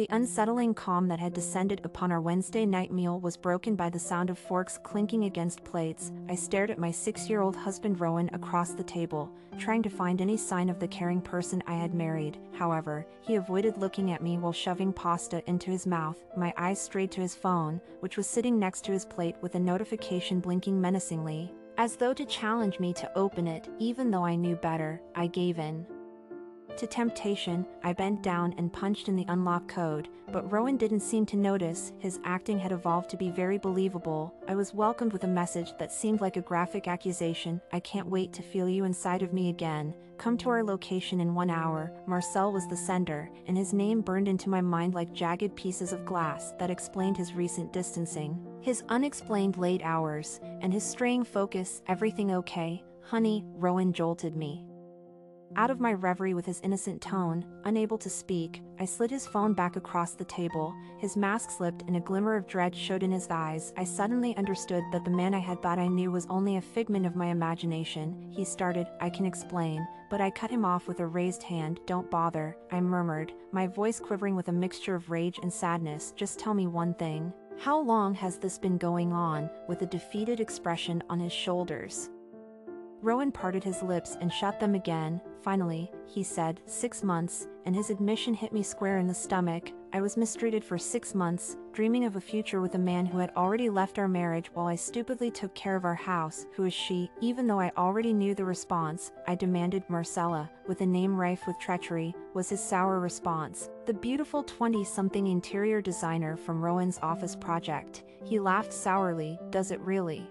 The unsettling calm that had descended upon our Wednesday night meal was broken by the sound of forks clinking against plates. I stared at my six-year-old husband Rowan across the table, trying to find any sign of the caring person I had married. However, he avoided looking at me while shoving pasta into his mouth. My eyes strayed to his phone, which was sitting next to his plate with a notification blinking menacingly. As though to challenge me to open it, even though I knew better, I gave in. To temptation, I bent down and punched in the unlock code, but Rowan didn't seem to notice, his acting had evolved to be very believable. I was welcomed with a message that seemed like a graphic accusation I can't wait to feel you inside of me again. Come to our location in one hour. Marcel was the sender, and his name burned into my mind like jagged pieces of glass that explained his recent distancing. His unexplained late hours, and his straying focus, everything okay? Honey, Rowan jolted me. Out of my reverie with his innocent tone, unable to speak, I slid his phone back across the table, his mask slipped and a glimmer of dread showed in his eyes. I suddenly understood that the man I had thought I knew was only a figment of my imagination. He started, I can explain, but I cut him off with a raised hand. Don't bother, I murmured, my voice quivering with a mixture of rage and sadness. Just tell me one thing. How long has this been going on, with a defeated expression on his shoulders? Rowan parted his lips and shut them again. Finally, he said, six months, and his admission hit me square in the stomach. I was mistreated for six months, dreaming of a future with a man who had already left our marriage while I stupidly took care of our house. Who is she? Even though I already knew the response, I demanded Marcella, with a name rife with treachery, was his sour response. The beautiful 20-something interior designer from Rowan's office project. He laughed sourly, does it really?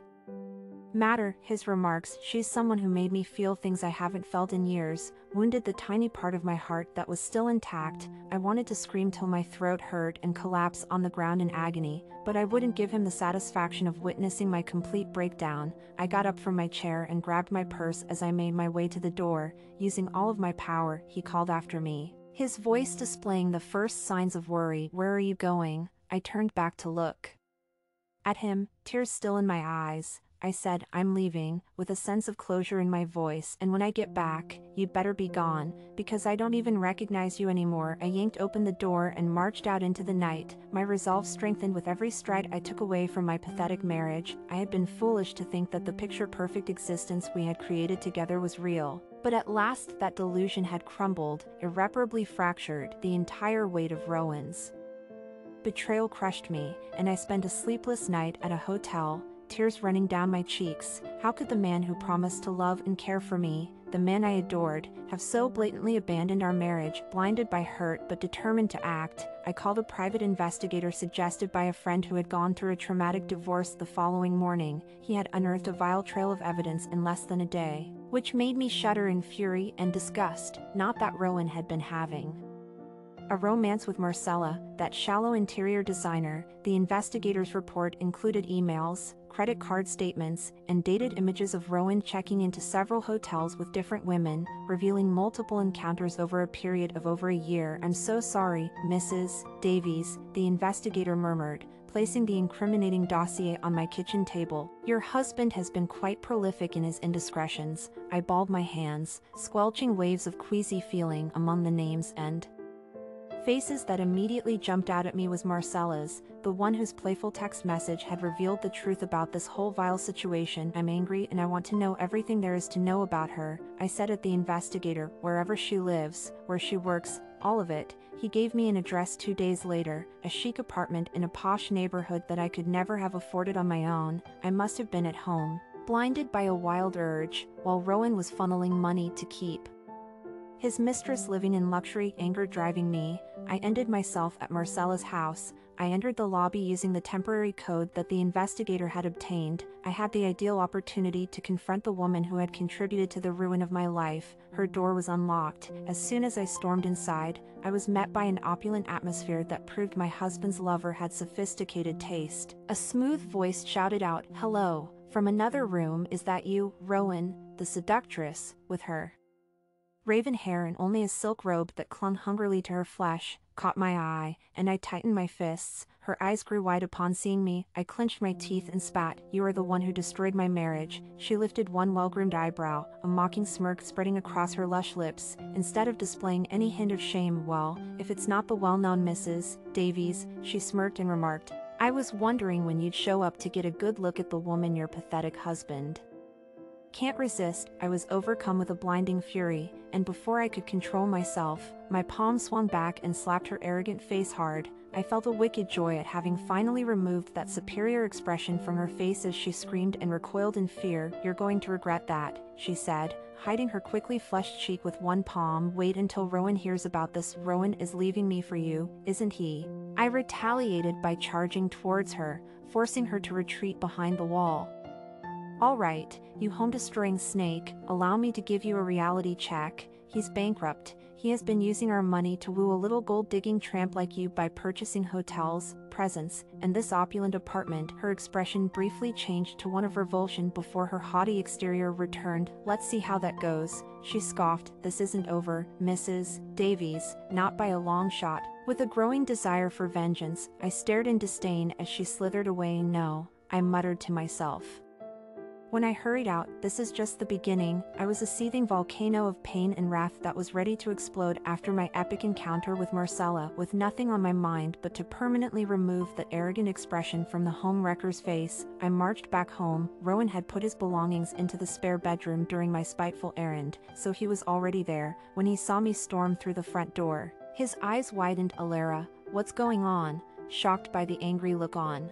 Matter, his remarks, she's someone who made me feel things I haven't felt in years, wounded the tiny part of my heart that was still intact. I wanted to scream till my throat hurt and collapse on the ground in agony, but I wouldn't give him the satisfaction of witnessing my complete breakdown. I got up from my chair and grabbed my purse as I made my way to the door, using all of my power, he called after me. His voice displaying the first signs of worry. Where are you going? I turned back to look. At him, tears still in my eyes, I said, I'm leaving, with a sense of closure in my voice, and when I get back, you'd better be gone, because I don't even recognize you anymore. I yanked open the door and marched out into the night, my resolve strengthened with every stride I took away from my pathetic marriage. I had been foolish to think that the picture-perfect existence we had created together was real. But at last that delusion had crumbled, irreparably fractured, the entire weight of Rowan's. Betrayal crushed me, and I spent a sleepless night at a hotel, tears running down my cheeks. How could the man who promised to love and care for me, the man I adored, have so blatantly abandoned our marriage, blinded by hurt but determined to act? I called a private investigator suggested by a friend who had gone through a traumatic divorce the following morning. He had unearthed a vile trail of evidence in less than a day, which made me shudder in fury and disgust, not that Rowan had been having a romance with Marcella, that shallow interior designer, the investigator's report included emails, credit card statements, and dated images of Rowan checking into several hotels with different women, revealing multiple encounters over a period of over a year. I'm so sorry, Mrs. Davies, the investigator murmured, placing the incriminating dossier on my kitchen table. Your husband has been quite prolific in his indiscretions. I balled my hands, squelching waves of queasy feeling among the names and Faces that immediately jumped out at me was Marcella's, the one whose playful text message had revealed the truth about this whole vile situation. I'm angry and I want to know everything there is to know about her, I said at the investigator, wherever she lives, where she works, all of it. He gave me an address two days later, a chic apartment in a posh neighborhood that I could never have afforded on my own. I must have been at home, blinded by a wild urge, while Rowan was funneling money to keep. His mistress living in luxury anger driving me, I ended myself at Marcella's house. I entered the lobby using the temporary code that the investigator had obtained. I had the ideal opportunity to confront the woman who had contributed to the ruin of my life. Her door was unlocked. As soon as I stormed inside, I was met by an opulent atmosphere that proved my husband's lover had sophisticated taste. A smooth voice shouted out, Hello, from another room, is that you, Rowan, the seductress, with her? Raven hair and only a silk robe that clung hungrily to her flesh, caught my eye, and I tightened my fists. Her eyes grew wide upon seeing me. I clenched my teeth and spat, You are the one who destroyed my marriage. She lifted one well groomed eyebrow, a mocking smirk spreading across her lush lips. Instead of displaying any hint of shame, well, if it's not the well known Mrs. Davies, she smirked and remarked, I was wondering when you'd show up to get a good look at the woman your pathetic husband. Can't resist, I was overcome with a blinding fury, and before I could control myself, my palm swung back and slapped her arrogant face hard. I felt a wicked joy at having finally removed that superior expression from her face as she screamed and recoiled in fear. You're going to regret that, she said, hiding her quickly flushed cheek with one palm. Wait until Rowan hears about this. Rowan is leaving me for you, isn't he? I retaliated by charging towards her, forcing her to retreat behind the wall. Alright, you home-destroying snake, allow me to give you a reality check, he's bankrupt, he has been using our money to woo a little gold-digging tramp like you by purchasing hotels, presents, and this opulent apartment. Her expression briefly changed to one of revulsion before her haughty exterior returned. Let's see how that goes, she scoffed. This isn't over, Mrs. Davies, not by a long shot. With a growing desire for vengeance, I stared in disdain as she slithered away. No, I muttered to myself. When I hurried out, this is just the beginning, I was a seething volcano of pain and wrath that was ready to explode after my epic encounter with Marcella with nothing on my mind but to permanently remove that arrogant expression from the home wrecker's face, I marched back home, Rowan had put his belongings into the spare bedroom during my spiteful errand, so he was already there, when he saw me storm through the front door. His eyes widened Alara, what's going on? Shocked by the angry look on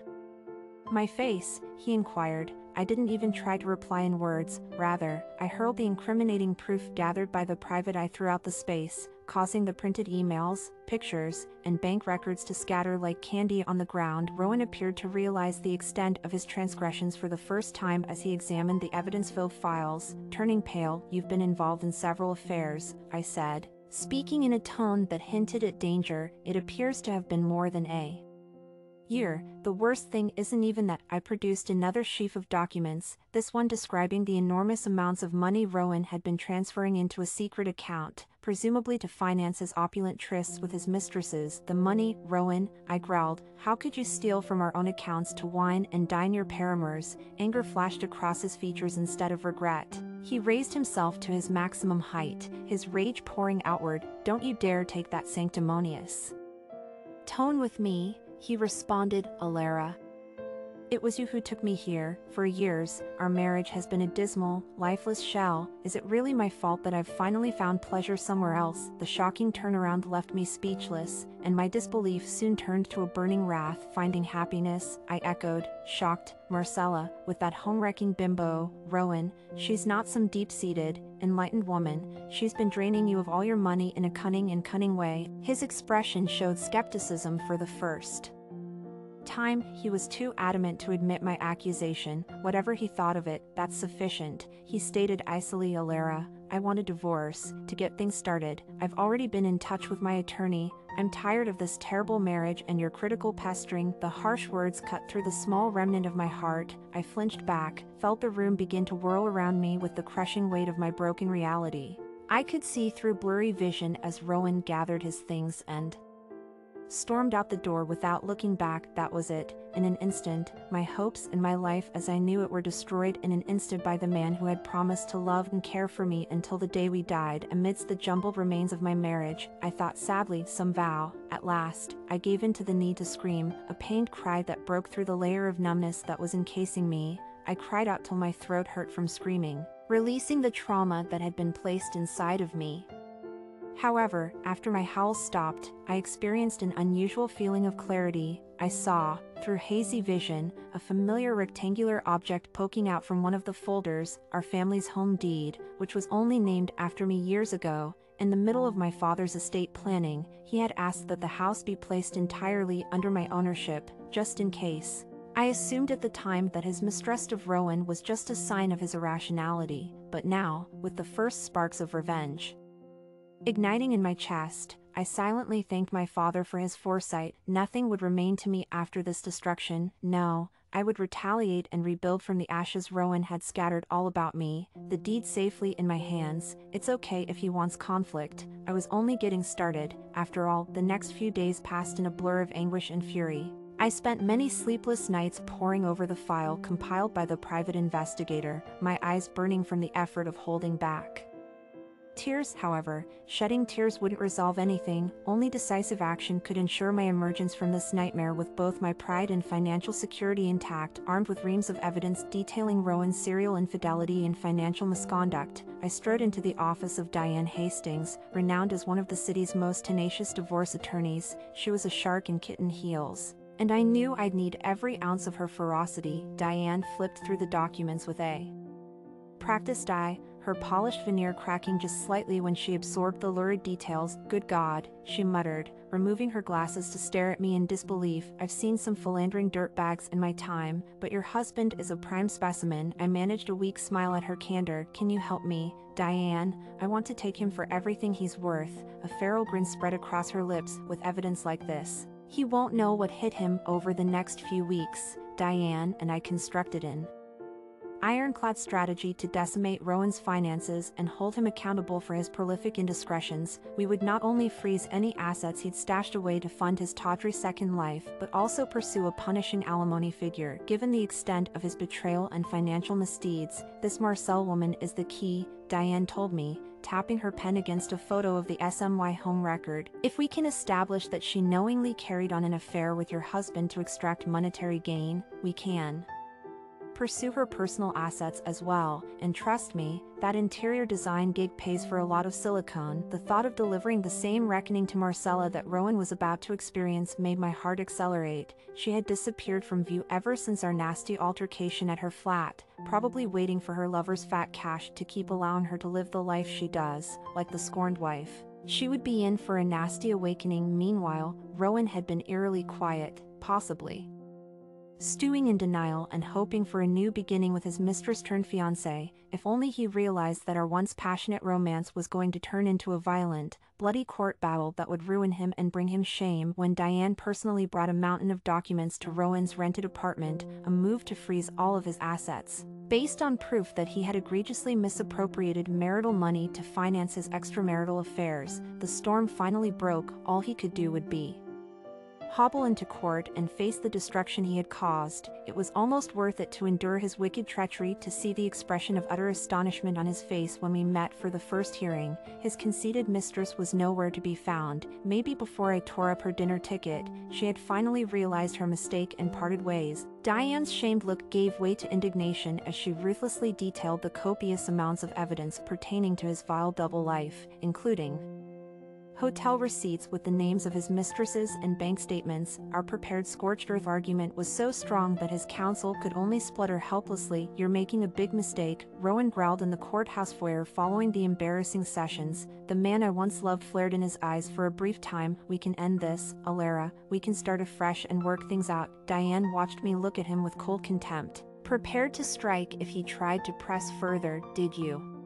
my face, he inquired, I didn't even try to reply in words, rather, I hurled the incriminating proof gathered by the private eye throughout the space, causing the printed emails, pictures, and bank records to scatter like candy on the ground. Rowan appeared to realize the extent of his transgressions for the first time as he examined the evidence-filled files. Turning pale, you've been involved in several affairs, I said. Speaking in a tone that hinted at danger, it appears to have been more than a year, the worst thing isn't even that I produced another sheaf of documents, this one describing the enormous amounts of money Rowan had been transferring into a secret account, presumably to finance his opulent trysts with his mistresses. The money, Rowan, I growled, how could you steal from our own accounts to wine and dine your paramours? Anger flashed across his features instead of regret. He raised himself to his maximum height, his rage pouring outward, don't you dare take that sanctimonious tone with me, he responded, Alara. It was you who took me here. For years, our marriage has been a dismal, lifeless shell. Is it really my fault that I've finally found pleasure somewhere else? The shocking turnaround left me speechless, and my disbelief soon turned to a burning wrath. Finding happiness, I echoed, shocked, Marcella, with that home-wrecking bimbo, Rowan. She's not some deep-seated, enlightened woman. She's been draining you of all your money in a cunning and cunning way. His expression showed skepticism for the first time, he was too adamant to admit my accusation, whatever he thought of it, that's sufficient, he stated icily Alara, I want a divorce, to get things started, I've already been in touch with my attorney, I'm tired of this terrible marriage and your critical pestering, the harsh words cut through the small remnant of my heart, I flinched back, felt the room begin to whirl around me with the crushing weight of my broken reality. I could see through blurry vision as Rowan gathered his things and stormed out the door without looking back, that was it. In an instant, my hopes and my life as I knew it were destroyed in an instant by the man who had promised to love and care for me until the day we died. Amidst the jumbled remains of my marriage, I thought sadly, some vow. At last, I gave in to the need to scream, a pained cry that broke through the layer of numbness that was encasing me. I cried out till my throat hurt from screaming, releasing the trauma that had been placed inside of me. However, after my howls stopped, I experienced an unusual feeling of clarity. I saw, through hazy vision, a familiar rectangular object poking out from one of the folders, our family's home deed, which was only named after me years ago. In the middle of my father's estate planning, he had asked that the house be placed entirely under my ownership, just in case. I assumed at the time that his mistrust of Rowan was just a sign of his irrationality, but now, with the first sparks of revenge, Igniting in my chest, I silently thanked my father for his foresight. Nothing would remain to me after this destruction. No, I would retaliate and rebuild from the ashes Rowan had scattered all about me, the deed safely in my hands. It's okay if he wants conflict, I was only getting started. After all, the next few days passed in a blur of anguish and fury. I spent many sleepless nights poring over the file compiled by the private investigator, my eyes burning from the effort of holding back. Tears, however, shedding tears wouldn't resolve anything, only decisive action could ensure my emergence from this nightmare with both my pride and financial security intact. Armed with reams of evidence detailing Rowan's serial infidelity and financial misconduct, I strode into the office of Diane Hastings, renowned as one of the city's most tenacious divorce attorneys. She was a shark in kitten heels. And I knew I'd need every ounce of her ferocity. Diane flipped through the documents with a practiced eye, her polished veneer cracking just slightly when she absorbed the lurid details. Good God, she muttered, removing her glasses to stare at me in disbelief. I've seen some philandering dirtbags in my time, but your husband is a prime specimen. I managed a weak smile at her candor. Can you help me? Diane, I want to take him for everything he's worth. A feral grin spread across her lips with evidence like this. He won't know what hit him over the next few weeks, Diane and I constructed in ironclad strategy to decimate Rowan's finances and hold him accountable for his prolific indiscretions, we would not only freeze any assets he'd stashed away to fund his tawdry second life, but also pursue a punishing alimony figure. Given the extent of his betrayal and financial misdeeds, this Marcel woman is the key, Diane told me, tapping her pen against a photo of the SMY home record. If we can establish that she knowingly carried on an affair with your husband to extract monetary gain, we can pursue her personal assets as well, and trust me, that interior design gig pays for a lot of silicone. The thought of delivering the same reckoning to Marcella that Rowan was about to experience made my heart accelerate. She had disappeared from view ever since our nasty altercation at her flat, probably waiting for her lover's fat cash to keep allowing her to live the life she does, like the scorned wife. She would be in for a nasty awakening. Meanwhile, Rowan had been eerily quiet, possibly stewing in denial and hoping for a new beginning with his mistress turned fiancé, if only he realized that our once passionate romance was going to turn into a violent, bloody court battle that would ruin him and bring him shame when Diane personally brought a mountain of documents to Rowan's rented apartment, a move to freeze all of his assets. Based on proof that he had egregiously misappropriated marital money to finance his extramarital affairs, the storm finally broke, all he could do would be hobble into court and face the destruction he had caused, it was almost worth it to endure his wicked treachery to see the expression of utter astonishment on his face when we met for the first hearing. His conceited mistress was nowhere to be found. Maybe before I tore up her dinner ticket, she had finally realized her mistake and parted ways. Diane's shamed look gave way to indignation as she ruthlessly detailed the copious amounts of evidence pertaining to his vile double life, including Hotel receipts with the names of his mistresses and bank statements, our prepared scorched earth argument was so strong that his counsel could only splutter helplessly, You're making a big mistake, Rowan growled in the courthouse foyer following the embarrassing sessions. The man I once loved flared in his eyes for a brief time. We can end this, Alara, we can start afresh and work things out. Diane watched me look at him with cold contempt. Prepared to strike if he tried to press further, did you?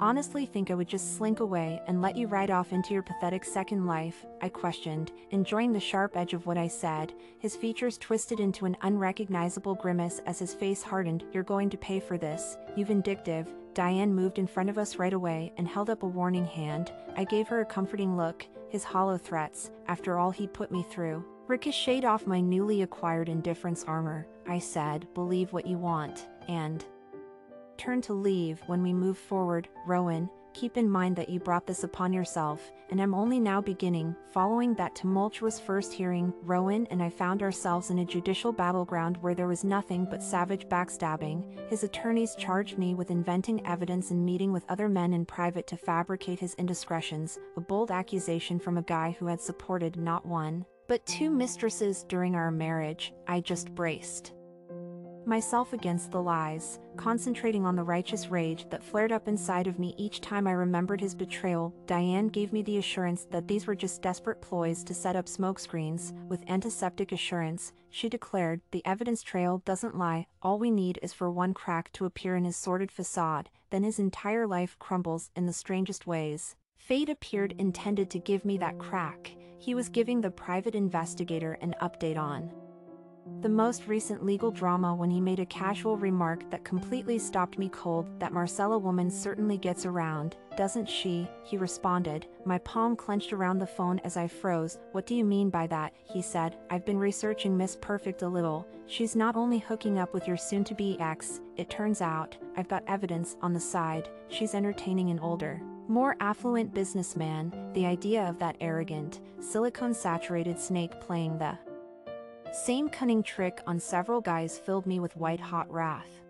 Honestly think I would just slink away and let you ride off into your pathetic second life? I questioned, enjoying the sharp edge of what I said. His features twisted into an unrecognizable grimace as his face hardened. You're going to pay for this, you vindictive. Diane moved in front of us right away and held up a warning hand. I gave her a comforting look, his hollow threats, after all he'd put me through. Ricocheted off my newly acquired indifference armor. I said, believe what you want, and turn to leave when we move forward, Rowan, keep in mind that you brought this upon yourself, and I'm only now beginning. Following that tumultuous first hearing, Rowan and I found ourselves in a judicial battleground where there was nothing but savage backstabbing. His attorneys charged me with inventing evidence and meeting with other men in private to fabricate his indiscretions, a bold accusation from a guy who had supported not one, but two mistresses during our marriage. I just braced myself against the lies, concentrating on the righteous rage that flared up inside of me each time I remembered his betrayal. Diane gave me the assurance that these were just desperate ploys to set up smokescreens. With antiseptic assurance, she declared, the evidence trail doesn't lie, all we need is for one crack to appear in his sordid facade, then his entire life crumbles in the strangest ways. Fate appeared intended to give me that crack, he was giving the private investigator an update on The most recent legal drama when he made a casual remark that completely stopped me cold that Marcella woman certainly gets around, doesn't she? He responded, my palm clenched around the phone as I froze. What do you mean by that? He said, I've been researching Miss Perfect a little. She's not only hooking up with your soon to be ex, it turns out, I've got evidence on the side, she's entertaining an older, more affluent businessman. The idea of that arrogant, silicone saturated snake playing the same cunning trick on several guys filled me with white-hot wrath.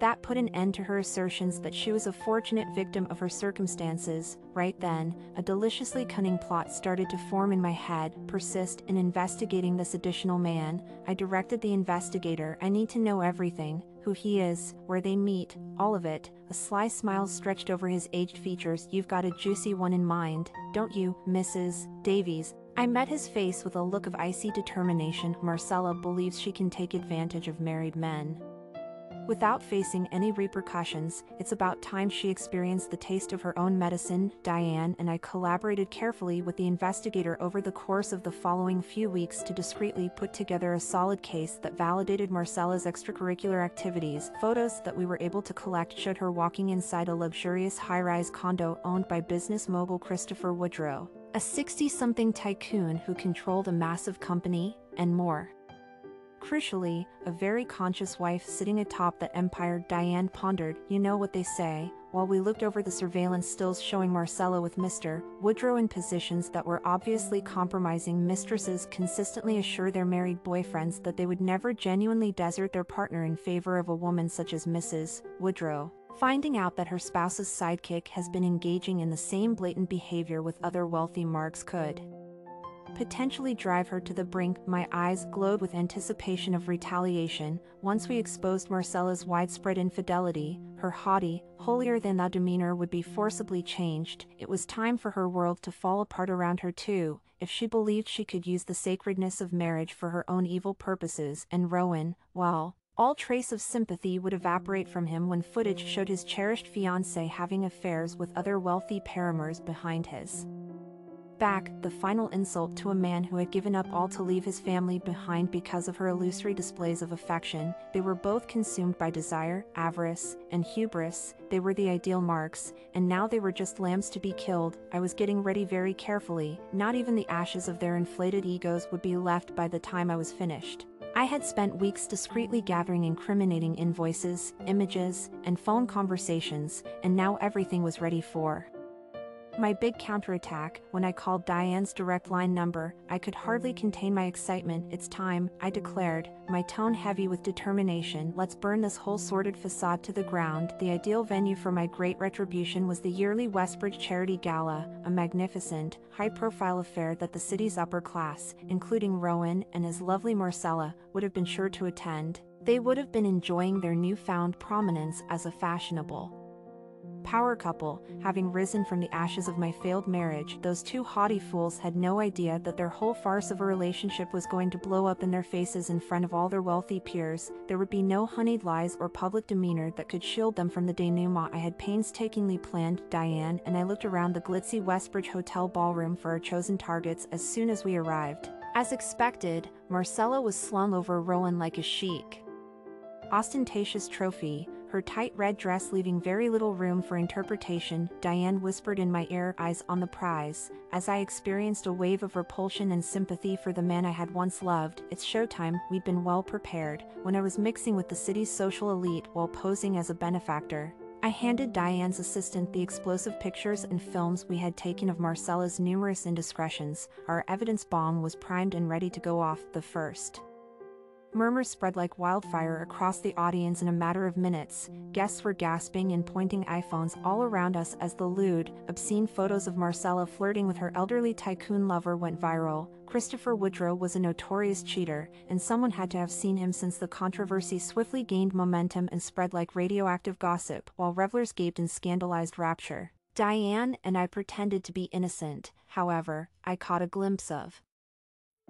That put an end to her assertions that she was a fortunate victim of her circumstances. Right then, a deliciously cunning plot started to form in my head, persist in investigating this additional man. I directed the investigator, I need to know everything, who he is, where they meet, all of it. A sly smile stretched over his aged features. You've got a juicy one in mind, don't you, Mrs. Davies? I met his face with a look of icy determination. Marcella believes she can take advantage of married men. Without facing any repercussions, it's about time she experienced the taste of her own medicine. Diane and I collaborated carefully with the investigator over the course of the following few weeks to discreetly put together a solid case that validated Marcella's extracurricular activities. Photos that we were able to collect showed her walking inside a luxurious high-rise condo owned by business mogul Christopher Woodrow a 60-something tycoon who controlled a massive company, and more. Crucially, a very conscious wife sitting atop the empire Diane pondered, you know what they say, while we looked over the surveillance stills showing Marcella with Mr. Woodrow in positions that were obviously compromising mistresses consistently assure their married boyfriends that they would never genuinely desert their partner in favor of a woman such as Mrs. Woodrow. Finding out that her spouse's sidekick has been engaging in the same blatant behavior with other wealthy marks could potentially drive her to the brink. My eyes glowed with anticipation of retaliation. Once we exposed Marcella's widespread infidelity, her haughty, holier-than-thou demeanor would be forcibly changed. It was time for her world to fall apart around her too, if she believed she could use the sacredness of marriage for her own evil purposes. And Rowan, well, all trace of sympathy would evaporate from him when footage showed his cherished fiancée having affairs with other wealthy paramours behind his back, the final insult to a man who had given up all to leave his family behind because of her illusory displays of affection. They were both consumed by desire, avarice, and hubris. They were the ideal marks, and now they were just lambs to be killed. I was getting ready very carefully, not even the ashes of their inflated egos would be left by the time I was finished. I had spent weeks discreetly gathering incriminating invoices, images, and phone conversations, and now everything was ready for my big counterattack, when I called Diane's direct line number, I could hardly contain my excitement. It's time, I declared, my tone heavy with determination. Let's burn this whole sordid facade to the ground. The ideal venue for my great retribution was the yearly Westbridge Charity Gala, a magnificent, high-profile affair that the city's upper class, including Rowan and his lovely Marcella, would have been sure to attend. They would have been enjoying their newfound prominence as a fashionable, power couple, having risen from the ashes of my failed marriage, those two haughty fools had no idea that their whole farce of a relationship was going to blow up in their faces in front of all their wealthy peers. There would be no honeyed lies or public demeanor that could shield them from the denouement I had painstakingly planned. Diane and I looked around the glitzy Westbridge Hotel ballroom for our chosen targets as soon as we arrived. As expected, Marcella was slung over Rowan like a sheik. Ostentatious trophy, her tight red dress leaving very little room for interpretation, Diane whispered in my ear, eyes on the prize, as I experienced a wave of repulsion and sympathy for the man I had once loved. It's showtime, we'd been well prepared, when I was mixing with the city's social elite while posing as a benefactor. I handed Diane's assistant the explosive pictures and films we had taken of Marcella's numerous indiscretions. Our evidence bomb was primed and ready to go off the first. Murmurs spread like wildfire across the audience in a matter of minutes. Guests were gasping and pointing iPhones all around us as the lewd, obscene photos of Marcella flirting with her elderly tycoon lover went viral. Christopher Woodrow was a notorious cheater, and someone had to have seen him since the controversy swiftly gained momentum and spread like radioactive gossip, while revelers gaped in scandalized rapture. Diane and I pretended to be innocent, however, I caught a glimpse of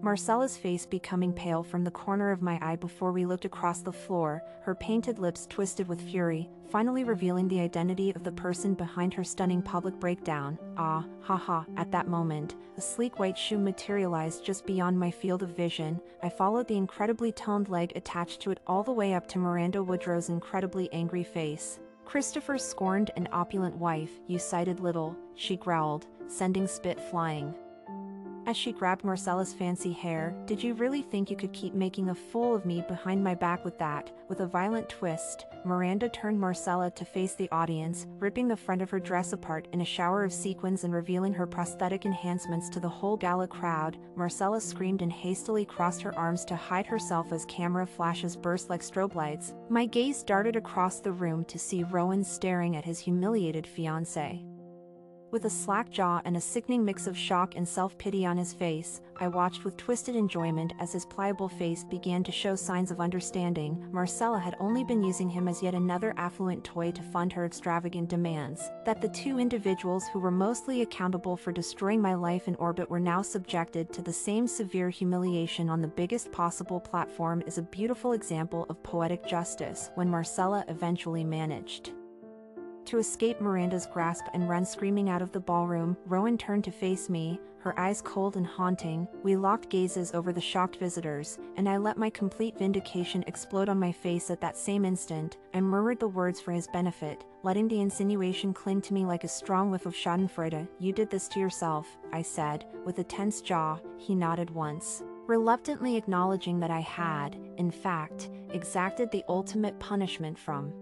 Marcella's face becoming pale from the corner of my eye before we looked across the floor, her painted lips twisted with fury, finally revealing the identity of the person behind her stunning public breakdown. Ah, haha, at that moment, a sleek white shoe materialized just beyond my field of vision. I followed the incredibly toned leg attached to it all the way up to Miranda Woodrow's incredibly angry face. Christopher's scorned and opulent wife, you sighted little, she growled, sending spit flying. As she grabbed Marcella's fancy hair, did you really think you could keep making a fool of me behind my back with that? With a violent twist, Miranda turned Marcella to face the audience, ripping the front of her dress apart in a shower of sequins and revealing her prosthetic enhancements to the whole gala crowd. Marcella screamed and hastily crossed her arms to hide herself as camera flashes burst like strobe lights. My gaze darted across the room to see Rowan staring at his humiliated fiancée. With a slack jaw and a sickening mix of shock and self-pity on his face, I watched with twisted enjoyment as his pliable face began to show signs of understanding. Marcella had only been using him as yet another affluent toy to fund her extravagant demands. That the two individuals who were mostly accountable for destroying my life in orbit were now subjected to the same severe humiliation on the biggest possible platform is a beautiful example of poetic justice when Marcella eventually managed to escape Miranda's grasp and run screaming out of the ballroom, Rowan turned to face me, her eyes cold and haunting. We locked gazes over the shocked visitors, and I let my complete vindication explode on my face at that same instant. I murmured the words for his benefit, letting the insinuation cling to me like a strong whiff of schadenfreude. You did this to yourself, I said, with a tense jaw. He nodded once reluctantly acknowledging that I had, in fact, exacted the ultimate punishment from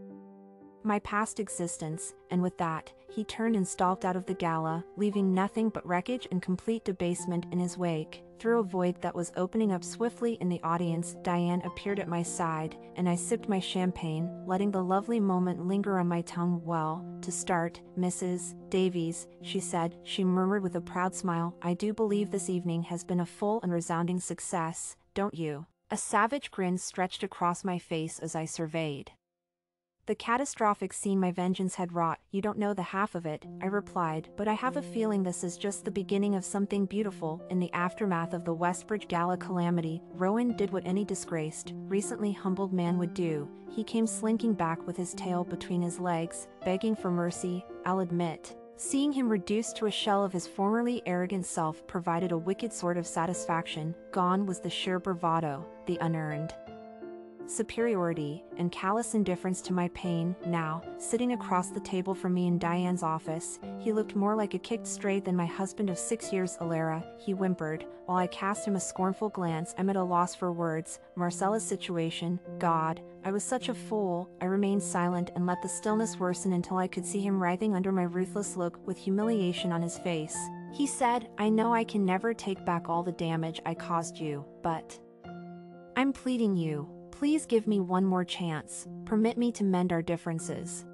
my past existence, and with that, he turned and stalked out of the gala, leaving nothing but wreckage and complete debasement in his wake. Through a void that was opening up swiftly in the audience, Diane appeared at my side, and I sipped my champagne, letting the lovely moment linger on my tongue. Well, to start, Mrs. Davies, she said, she murmured with a proud smile, I do believe this evening has been a full and resounding success, don't you? A savage grin stretched across my face as I surveyed. The catastrophic scene my vengeance had wrought, you don't know the half of it, I replied, but I have a feeling this is just the beginning of something beautiful. In the aftermath of the Westbridge Gala calamity, Rowan did what any disgraced, recently humbled man would do. He came slinking back with his tail between his legs, begging for mercy, I'll admit. Seeing him reduced to a shell of his formerly arrogant self provided a wicked sort of satisfaction, gone was the sheer bravado, the unearned superiority, and callous indifference to my pain. Now, sitting across the table from me in Diane's office, he looked more like a kicked stray than my husband of six years, Alara, he whimpered, while I cast him a scornful glance. I'm at a loss for words. Marcella's situation, God, I was such a fool. I remained silent and let the stillness worsen until I could see him writhing under my ruthless look with humiliation on his face. He said, I know I can never take back all the damage I caused you, but. I'm pleading you, Please give me one more chance, permit me to mend our differences.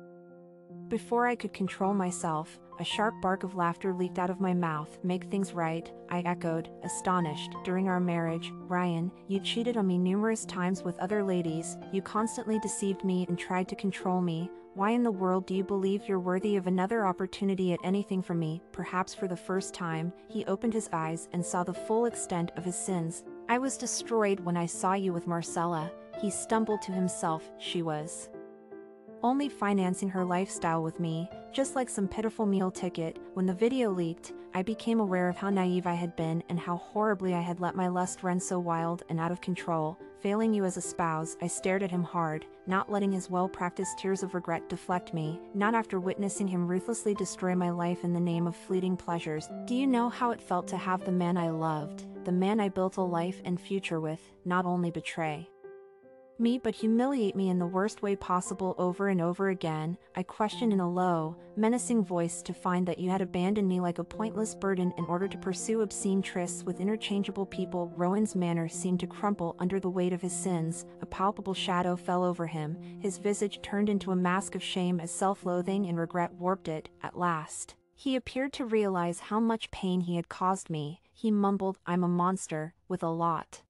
Before I could control myself, a sharp bark of laughter leaked out of my mouth. Make things right, I echoed, astonished. During our marriage, Ryan, you cheated on me numerous times with other ladies, you constantly deceived me and tried to control me. Why in the world do you believe you're worthy of another opportunity at anything from me? Perhaps for the first time, he opened his eyes and saw the full extent of his sins. I was destroyed when I saw you with Marcella, he stumbled to himself, she was only financing her lifestyle with me, just like some pitiful meal ticket. When the video leaked, I became aware of how naive I had been and how horribly I had let my lust run so wild and out of control. Failing you as a spouse, I stared at him hard, not letting his well-practiced tears of regret deflect me, not after witnessing him ruthlessly destroy my life in the name of fleeting pleasures. Do you know how it felt to have the man I loved, the man I built a life and future with, not only betray? Me but humiliate me in the worst way possible over and over again, I questioned in a low, menacing voice to find that you had abandoned me like a pointless burden in order to pursue obscene trysts with interchangeable people. Rowan's manner seemed to crumple under the weight of his sins, a palpable shadow fell over him, his visage turned into a mask of shame as self-loathing and regret warped it, at last. He appeared to realize how much pain he had caused me, he mumbled, I'm a monster, with a lot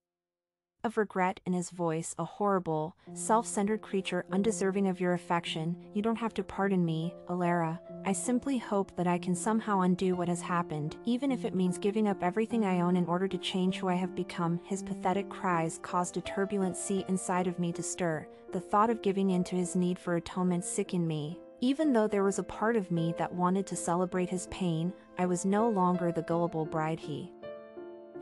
of regret in his voice, a horrible, self-centered creature undeserving of your affection. You don't have to pardon me, Alara. I simply hope that I can somehow undo what has happened, even if it means giving up everything I own in order to change who I have become. His pathetic cries caused a turbulent sea inside of me to stir. The thought of giving in to his need for atonement sickened me. Even though there was a part of me that wanted to celebrate his pain, I was no longer the gullible bride he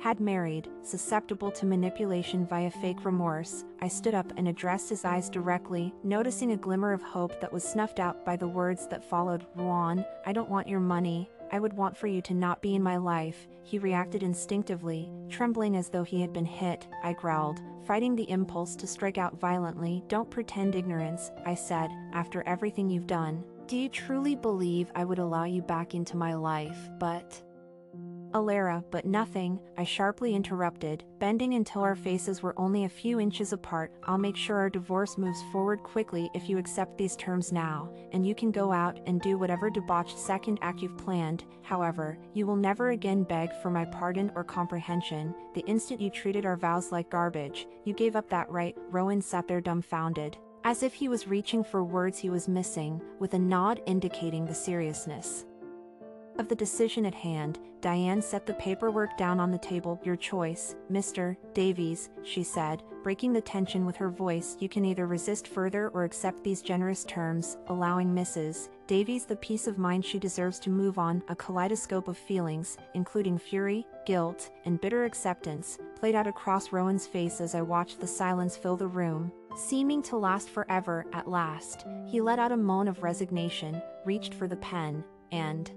had married, susceptible to manipulation via fake remorse, I stood up and addressed his eyes directly, noticing a glimmer of hope that was snuffed out by the words that followed, Rowan, I don't want your money, I would want for you to not be in my life. He reacted instinctively, trembling as though he had been hit, I growled, fighting the impulse to strike out violently. Don't pretend ignorance, I said, after everything you've done. Do you truly believe I would allow you back into my life, but... Alara, but nothing, I sharply interrupted, bending until our faces were only a few inches apart. I'll make sure our divorce moves forward quickly if you accept these terms now, and you can go out and do whatever debauched second act you've planned. However, you will never again beg for my pardon or comprehension. The instant you treated our vows like garbage, you gave up that right. Rowan sat there dumbfounded. As if he was reaching for words he was missing, with a nod indicating the seriousness of the decision at hand, Diane set the paperwork down on the table. Your choice, Mr. Davies, she said, breaking the tension with her voice. You can either resist further or accept these generous terms, allowing Mrs. Davies the peace of mind she deserves to move on. A kaleidoscope of feelings, including fury, guilt, and bitter acceptance, played out across Rowan's face as I watched the silence fill the room. Seeming to last forever at last, he let out a moan of resignation, reached for the pen, and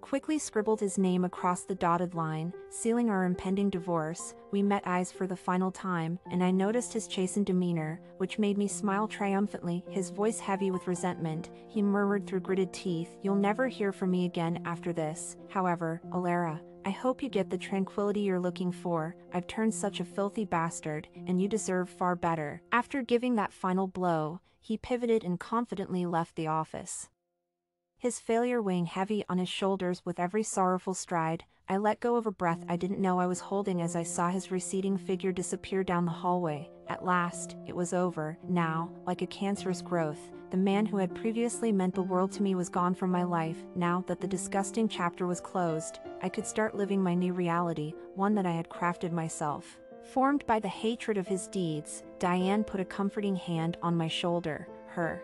quickly scribbled his name across the dotted line, sealing our impending divorce. We met eyes for the final time, and I noticed his chastened demeanor, which made me smile triumphantly, his voice heavy with resentment. He murmured through gritted teeth, You'll never hear from me again after this. However, Alara, I hope you get the tranquility you're looking for. I've turned such a filthy bastard, and you deserve far better. After giving that final blow, he pivoted and confidently left the office his failure weighing heavy on his shoulders with every sorrowful stride, I let go of a breath I didn't know I was holding as I saw his receding figure disappear down the hallway. At last, it was over. Now, like a cancerous growth, the man who had previously meant the world to me was gone from my life. Now that the disgusting chapter was closed, I could start living my new reality, one that I had crafted myself. Formed by the hatred of his deeds, Diane put a comforting hand on my shoulder, her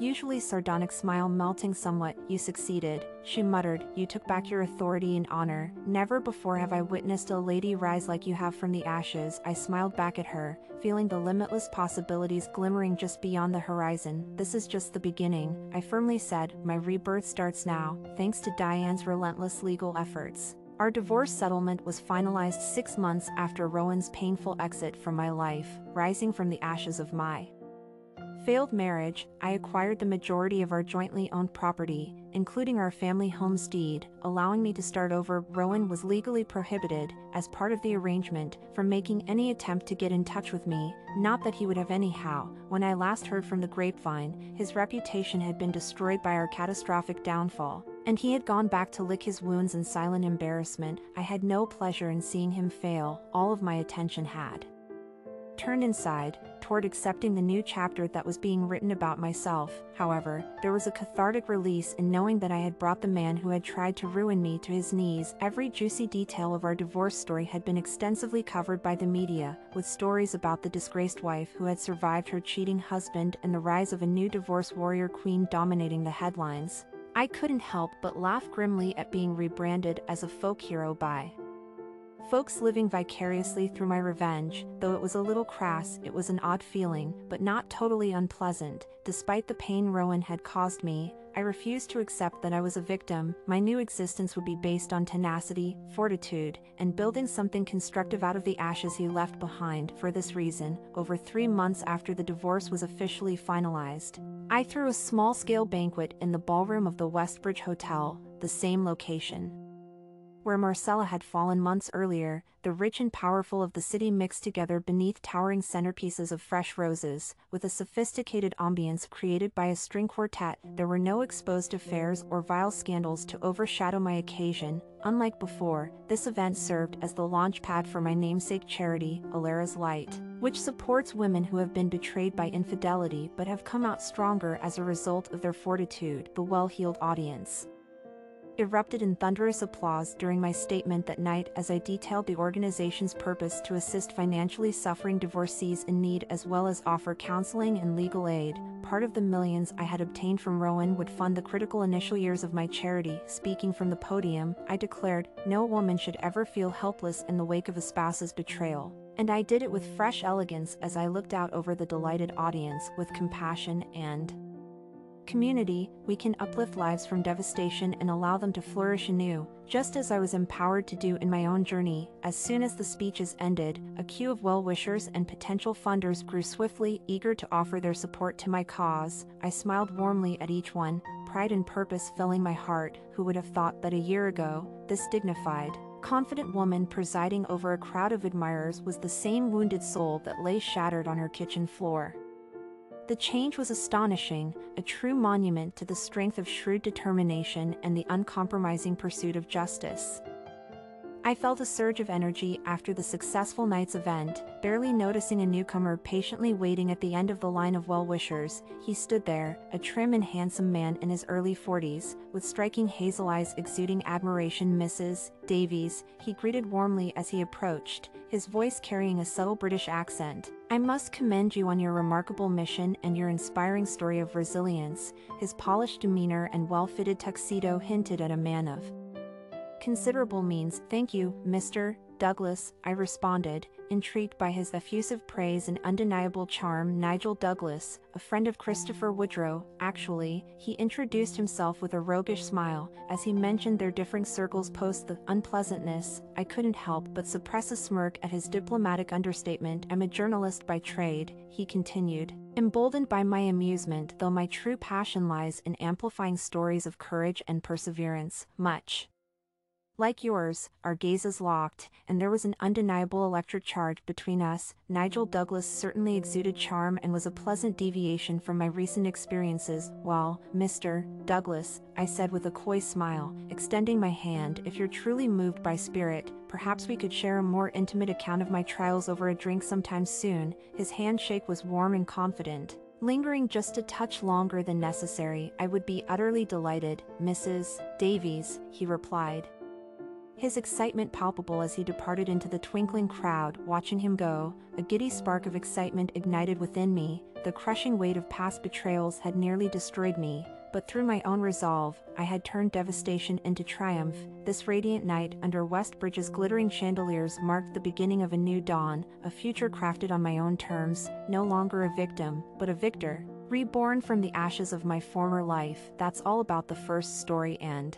usually sardonic smile melting somewhat, you succeeded, she muttered, you took back your authority and honor. Never before have I witnessed a lady rise like you have from the ashes. I smiled back at her, feeling the limitless possibilities glimmering just beyond the horizon. This is just the beginning, I firmly said, my rebirth starts now, thanks to Diane's relentless legal efforts. Our divorce settlement was finalized six months after Rowan's painful exit from my life, rising from the ashes of my failed marriage, I acquired the majority of our jointly owned property, including our family homestead, allowing me to start over. Rowan was legally prohibited, as part of the arrangement, from making any attempt to get in touch with me, not that he would have anyhow. When I last heard from the grapevine, his reputation had been destroyed by our catastrophic downfall, and he had gone back to lick his wounds in silent embarrassment. I had no pleasure in seeing him fail, all of my attention had turned inside, toward accepting the new chapter that was being written about myself. However, there was a cathartic release in knowing that I had brought the man who had tried to ruin me to his knees. Every juicy detail of our divorce story had been extensively covered by the media, with stories about the disgraced wife who had survived her cheating husband and the rise of a new divorce warrior queen dominating the headlines. I couldn't help but laugh grimly at being rebranded as a folk hero by Folks living vicariously through my revenge, though it was a little crass, it was an odd feeling, but not totally unpleasant. Despite the pain Rowan had caused me, I refused to accept that I was a victim. My new existence would be based on tenacity, fortitude, and building something constructive out of the ashes he left behind. For this reason, over three months after the divorce was officially finalized, I threw a small scale banquet in the ballroom of the Westbridge Hotel, the same location where Marcella had fallen months earlier, the rich and powerful of the city mixed together beneath towering centerpieces of fresh roses, with a sophisticated ambience created by a string quartet. There were no exposed affairs or vile scandals to overshadow my occasion. Unlike before, this event served as the launch pad for my namesake charity, Alara's Light, which supports women who have been betrayed by infidelity but have come out stronger as a result of their fortitude. The well-heeled audience erupted in thunderous applause during my statement that night as I detailed the organization's purpose to assist financially suffering divorcees in need as well as offer counseling and legal aid. Part of the millions I had obtained from Rowan would fund the critical initial years of my charity. Speaking from the podium, I declared, no woman should ever feel helpless in the wake of a spouse's betrayal. And I did it with fresh elegance as I looked out over the delighted audience with compassion and community, we can uplift lives from devastation and allow them to flourish anew, just as I was empowered to do in my own journey. As soon as the speeches ended, a queue of well-wishers and potential funders grew swiftly, eager to offer their support to my cause. I smiled warmly at each one, pride and purpose filling my heart. Who would have thought that a year ago, this dignified, confident woman presiding over a crowd of admirers was the same wounded soul that lay shattered on her kitchen floor. The change was astonishing, a true monument to the strength of shrewd determination and the uncompromising pursuit of justice. I felt a surge of energy after the successful night's event, barely noticing a newcomer patiently waiting at the end of the line of well-wishers. He stood there, a trim and handsome man in his early 40s, with striking hazel eyes exuding admiration Mrs. Davies, he greeted warmly as he approached, his voice carrying a subtle British accent. I must commend you on your remarkable mission and your inspiring story of resilience. His polished demeanor and well-fitted tuxedo hinted at a man of considerable means. Thank you, Mr. Douglas, I responded, intrigued by his effusive praise and undeniable charm. Nigel Douglas, a friend of Christopher Woodrow, actually, he introduced himself with a roguish smile, as he mentioned their different circles post the unpleasantness. I couldn't help but suppress a smirk at his diplomatic understatement. I'm a journalist by trade, he continued, emboldened by my amusement, though my true passion lies in amplifying stories of courage and perseverance. Much like yours, our gazes locked, and there was an undeniable electric charge between us. Nigel Douglas certainly exuded charm and was a pleasant deviation from my recent experiences. Well, Mr. Douglas, I said with a coy smile, extending my hand, if you're truly moved by spirit, perhaps we could share a more intimate account of my trials over a drink sometime soon. His handshake was warm and confident. Lingering just a touch longer than necessary, I would be utterly delighted, Mrs. Davies, he replied his excitement palpable as he departed into the twinkling crowd, watching him go, a giddy spark of excitement ignited within me, the crushing weight of past betrayals had nearly destroyed me, but through my own resolve, I had turned devastation into triumph. This radiant night under Westbridge's glittering chandeliers marked the beginning of a new dawn, a future crafted on my own terms, no longer a victim, but a victor. Reborn from the ashes of my former life, that's all about the first story and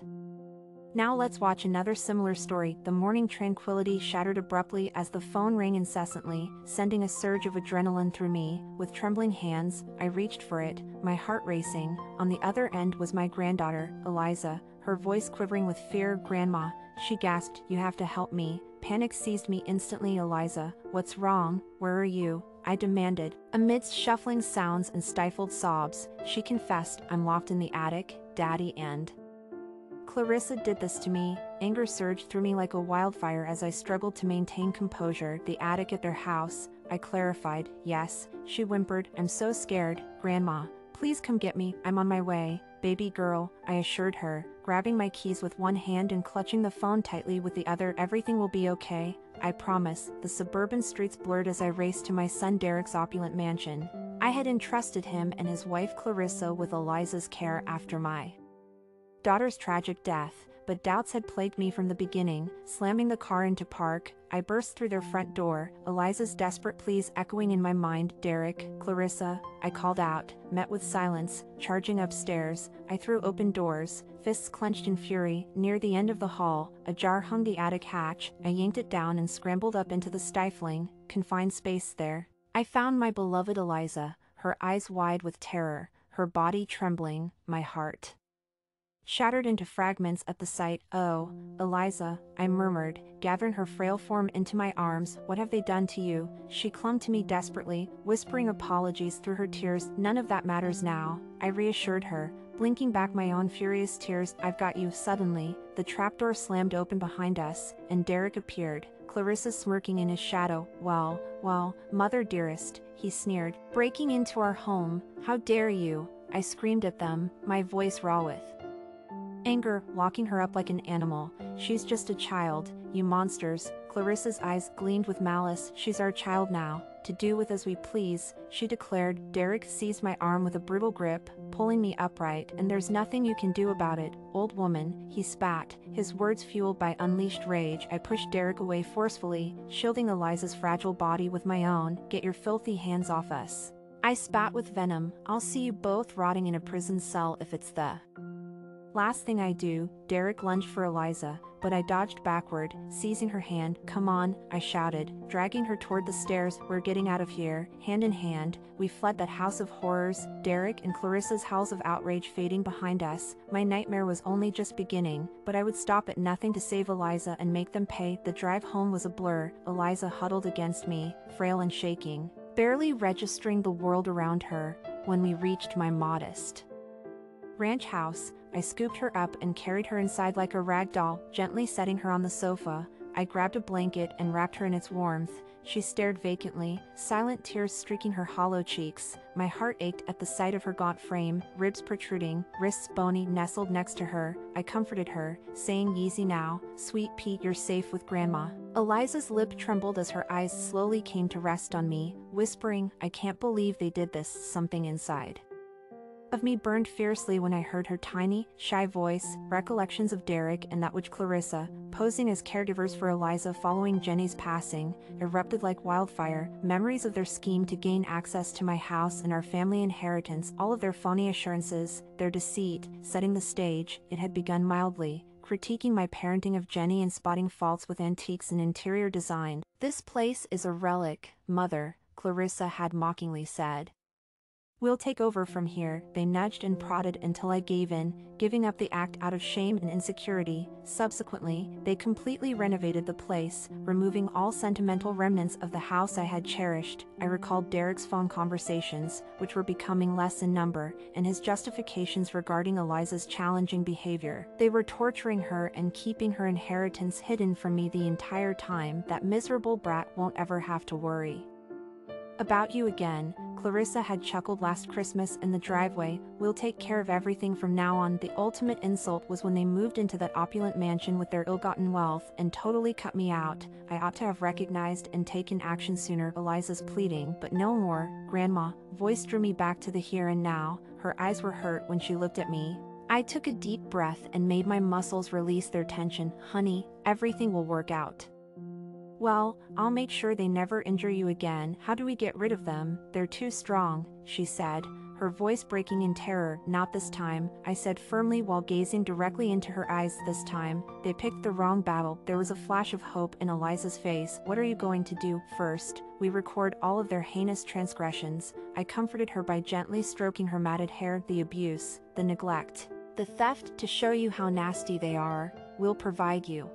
now let's watch another similar story. The morning tranquility shattered abruptly as the phone rang incessantly, sending a surge of adrenaline through me. With trembling hands, I reached for it, my heart racing. On the other end was my granddaughter, Eliza, her voice quivering with fear. Grandma, she gasped, you have to help me. Panic seized me instantly. Eliza, what's wrong? Where are you? I demanded. Amidst shuffling sounds and stifled sobs, she confessed, I'm locked in the attic, Daddy and Clarissa did this to me, anger surged through me like a wildfire as I struggled to maintain composure. The attic at their house, I clarified, yes, she whimpered, I'm so scared, Grandma. Please come get me, I'm on my way. Baby girl, I assured her, grabbing my keys with one hand and clutching the phone tightly with the other. Everything will be okay, I promise. The suburban streets blurred as I raced to my son Derek's opulent mansion. I had entrusted him and his wife Clarissa with Eliza's care after my daughter's tragic death, but doubts had plagued me from the beginning. Slamming the car into park, I burst through their front door, Eliza's desperate pleas echoing in my mind. Derek, Clarissa, I called out, met with silence, charging upstairs. I threw open doors, fists clenched in fury. Near the end of the hall, a jar hung the attic hatch. I yanked it down and scrambled up into the stifling, confined space there. I found my beloved Eliza, her eyes wide with terror, her body trembling, my heart shattered into fragments at the sight. Oh, Eliza, I murmured, gathering her frail form into my arms, what have they done to you? She clung to me desperately, whispering apologies through her tears. None of that matters now, I reassured her, blinking back my own furious tears. I've got you. Suddenly, the trapdoor slammed open behind us, and Derek appeared, Clarissa smirking in his shadow. Well, well, mother dearest, he sneered, breaking into our home. How dare you? I screamed at them, my voice raw with anger, locking her up like an animal. She's just a child, you monsters. Clarissa's eyes gleamed with malice. She's our child now, to do with as we please, she declared. Derek seized my arm with a brutal grip, pulling me upright, and there's nothing you can do about it, old woman, he spat, his words fueled by unleashed rage. I pushed Derek away forcefully, shielding Eliza's fragile body with my own. Get your filthy hands off us. I spat with venom. I'll see you both rotting in a prison cell if it's the Last thing I do, Derek lunged for Eliza, but I dodged backward, seizing her hand. Come on, I shouted, dragging her toward the stairs. We're getting out of here. Hand in hand, we fled that house of horrors, Derek and Clarissa's howls of outrage fading behind us. My nightmare was only just beginning, but I would stop at nothing to save Eliza and make them pay. The drive home was a blur, Eliza huddled against me, frail and shaking, barely registering the world around her, when we reached my modest ranch house, I scooped her up and carried her inside like a rag doll, gently setting her on the sofa. I grabbed a blanket and wrapped her in its warmth. She stared vacantly, silent tears streaking her hollow cheeks. My heart ached at the sight of her gaunt frame, ribs protruding, wrists bony nestled next to her. I comforted her, saying easy now, sweet Pete you're safe with grandma. Eliza's lip trembled as her eyes slowly came to rest on me, whispering, I can't believe they did this, something inside of me burned fiercely when I heard her tiny, shy voice, recollections of Derek and that witch Clarissa, posing as caregivers for Eliza following Jenny's passing, erupted like wildfire, memories of their scheme to gain access to my house and our family inheritance, all of their phony assurances, their deceit, setting the stage, it had begun mildly, critiquing my parenting of Jenny and spotting faults with antiques and interior design. This place is a relic, mother, Clarissa had mockingly said. We'll take over from here, they nudged and prodded until I gave in, giving up the act out of shame and insecurity. Subsequently, they completely renovated the place, removing all sentimental remnants of the house I had cherished. I recalled Derek's phone conversations, which were becoming less in number, and his justifications regarding Eliza's challenging behavior. They were torturing her and keeping her inheritance hidden from me the entire time. That miserable brat won't ever have to worry. About you again, Clarissa had chuckled last Christmas in the driveway, we'll take care of everything from now on. The ultimate insult was when they moved into that opulent mansion with their ill-gotten wealth and totally cut me out. I ought to have recognized and taken action sooner, Eliza's pleading, but no more. Grandma, voice drew me back to the here and now. Her eyes were hurt when she looked at me. I took a deep breath and made my muscles release their tension. Honey, everything will work out. Well, I'll make sure they never injure you again. How do we get rid of them? They're too strong, she said, her voice breaking in terror. Not this time, I said firmly while gazing directly into her eyes this time. They picked the wrong battle. There was a flash of hope in Eliza's face. What are you going to do? First, we record all of their heinous transgressions. I comforted her by gently stroking her matted hair. The abuse, the neglect, the theft to show you how nasty they are—we'll provide you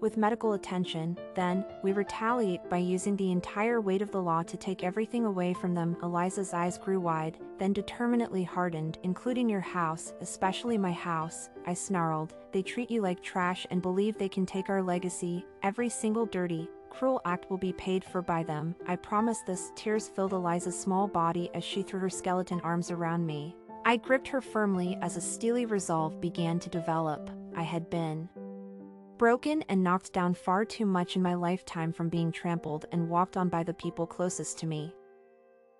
with medical attention, then, we retaliate by using the entire weight of the law to take everything away from them. Eliza's eyes grew wide, then determinately hardened, including your house, especially my house, I snarled. They treat you like trash and believe they can take our legacy, every single dirty, cruel act will be paid for by them. I promise this. Tears filled Eliza's small body as she threw her skeleton arms around me. I gripped her firmly as a steely resolve began to develop. I had been broken and knocked down far too much in my lifetime from being trampled and walked on by the people closest to me.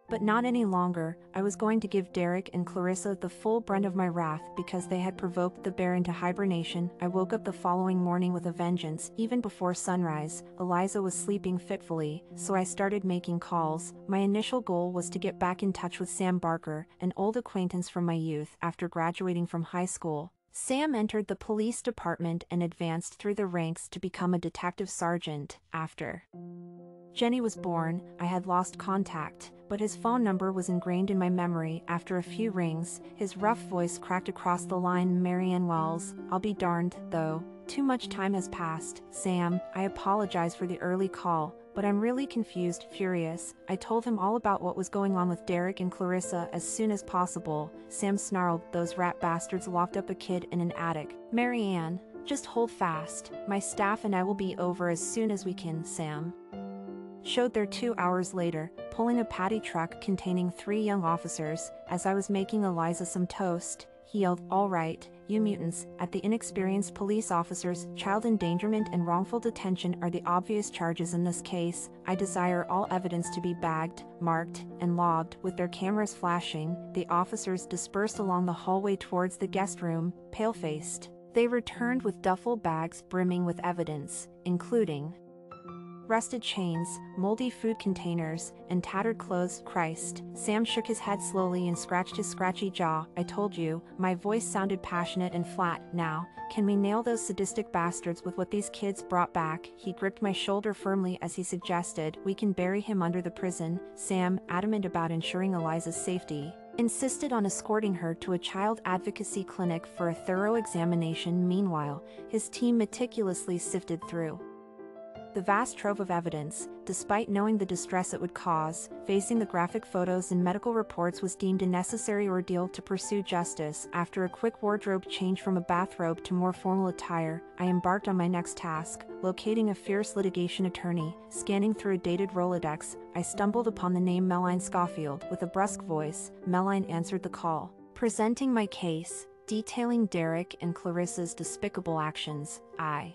But not any longer, I was going to give Derek and Clarissa the full brunt of my wrath because they had provoked the bear into hibernation. I woke up the following morning with a vengeance, even before sunrise. Eliza was sleeping fitfully, so I started making calls. My initial goal was to get back in touch with Sam Barker, an old acquaintance from my youth after graduating from high school. Sam entered the police department and advanced through the ranks to become a detective sergeant. After Jenny was born, I had lost contact, but his phone number was ingrained in my memory. After a few rings, his rough voice cracked across the line Marianne Wells. I'll be darned, though. Too much time has passed. Sam, I apologize for the early call, but I'm really confused, furious. I told him all about what was going on with Derek and Clarissa as soon as possible. Sam snarled, those rat bastards locked up a kid in an attic. Marianne, just hold fast. My staff and I will be over as soon as we can, Sam. Showed there two hours later, pulling a paddy truck containing three young officers. As I was making Eliza some toast, he yelled, All right, you mutants, at the inexperienced police officers, child endangerment and wrongful detention are the obvious charges in this case. I desire all evidence to be bagged, marked, and logged. With their cameras flashing, the officers dispersed along the hallway towards the guest room, pale-faced. They returned with duffel bags brimming with evidence, including rusted chains, moldy food containers, and tattered clothes. Christ. Sam shook his head slowly and scratched his scratchy jaw. I told you, my voice sounded passionate and flat. Now, can we nail those sadistic bastards with what these kids brought back? He gripped my shoulder firmly as he suggested, we can bury him under the prison. Sam, adamant about ensuring Eliza's safety, insisted on escorting her to a child advocacy clinic for a thorough examination. Meanwhile, his team meticulously sifted through the vast trove of evidence, despite knowing the distress it would cause, facing the graphic photos and medical reports was deemed a necessary ordeal to pursue justice. After a quick wardrobe change from a bathrobe to more formal attire, I embarked on my next task, locating a fierce litigation attorney. Scanning through a dated Rolodex, I stumbled upon the name Meline Schofield. With a brusque voice, Meline answered the call. Presenting my case, detailing Derek and Clarissa's despicable actions, I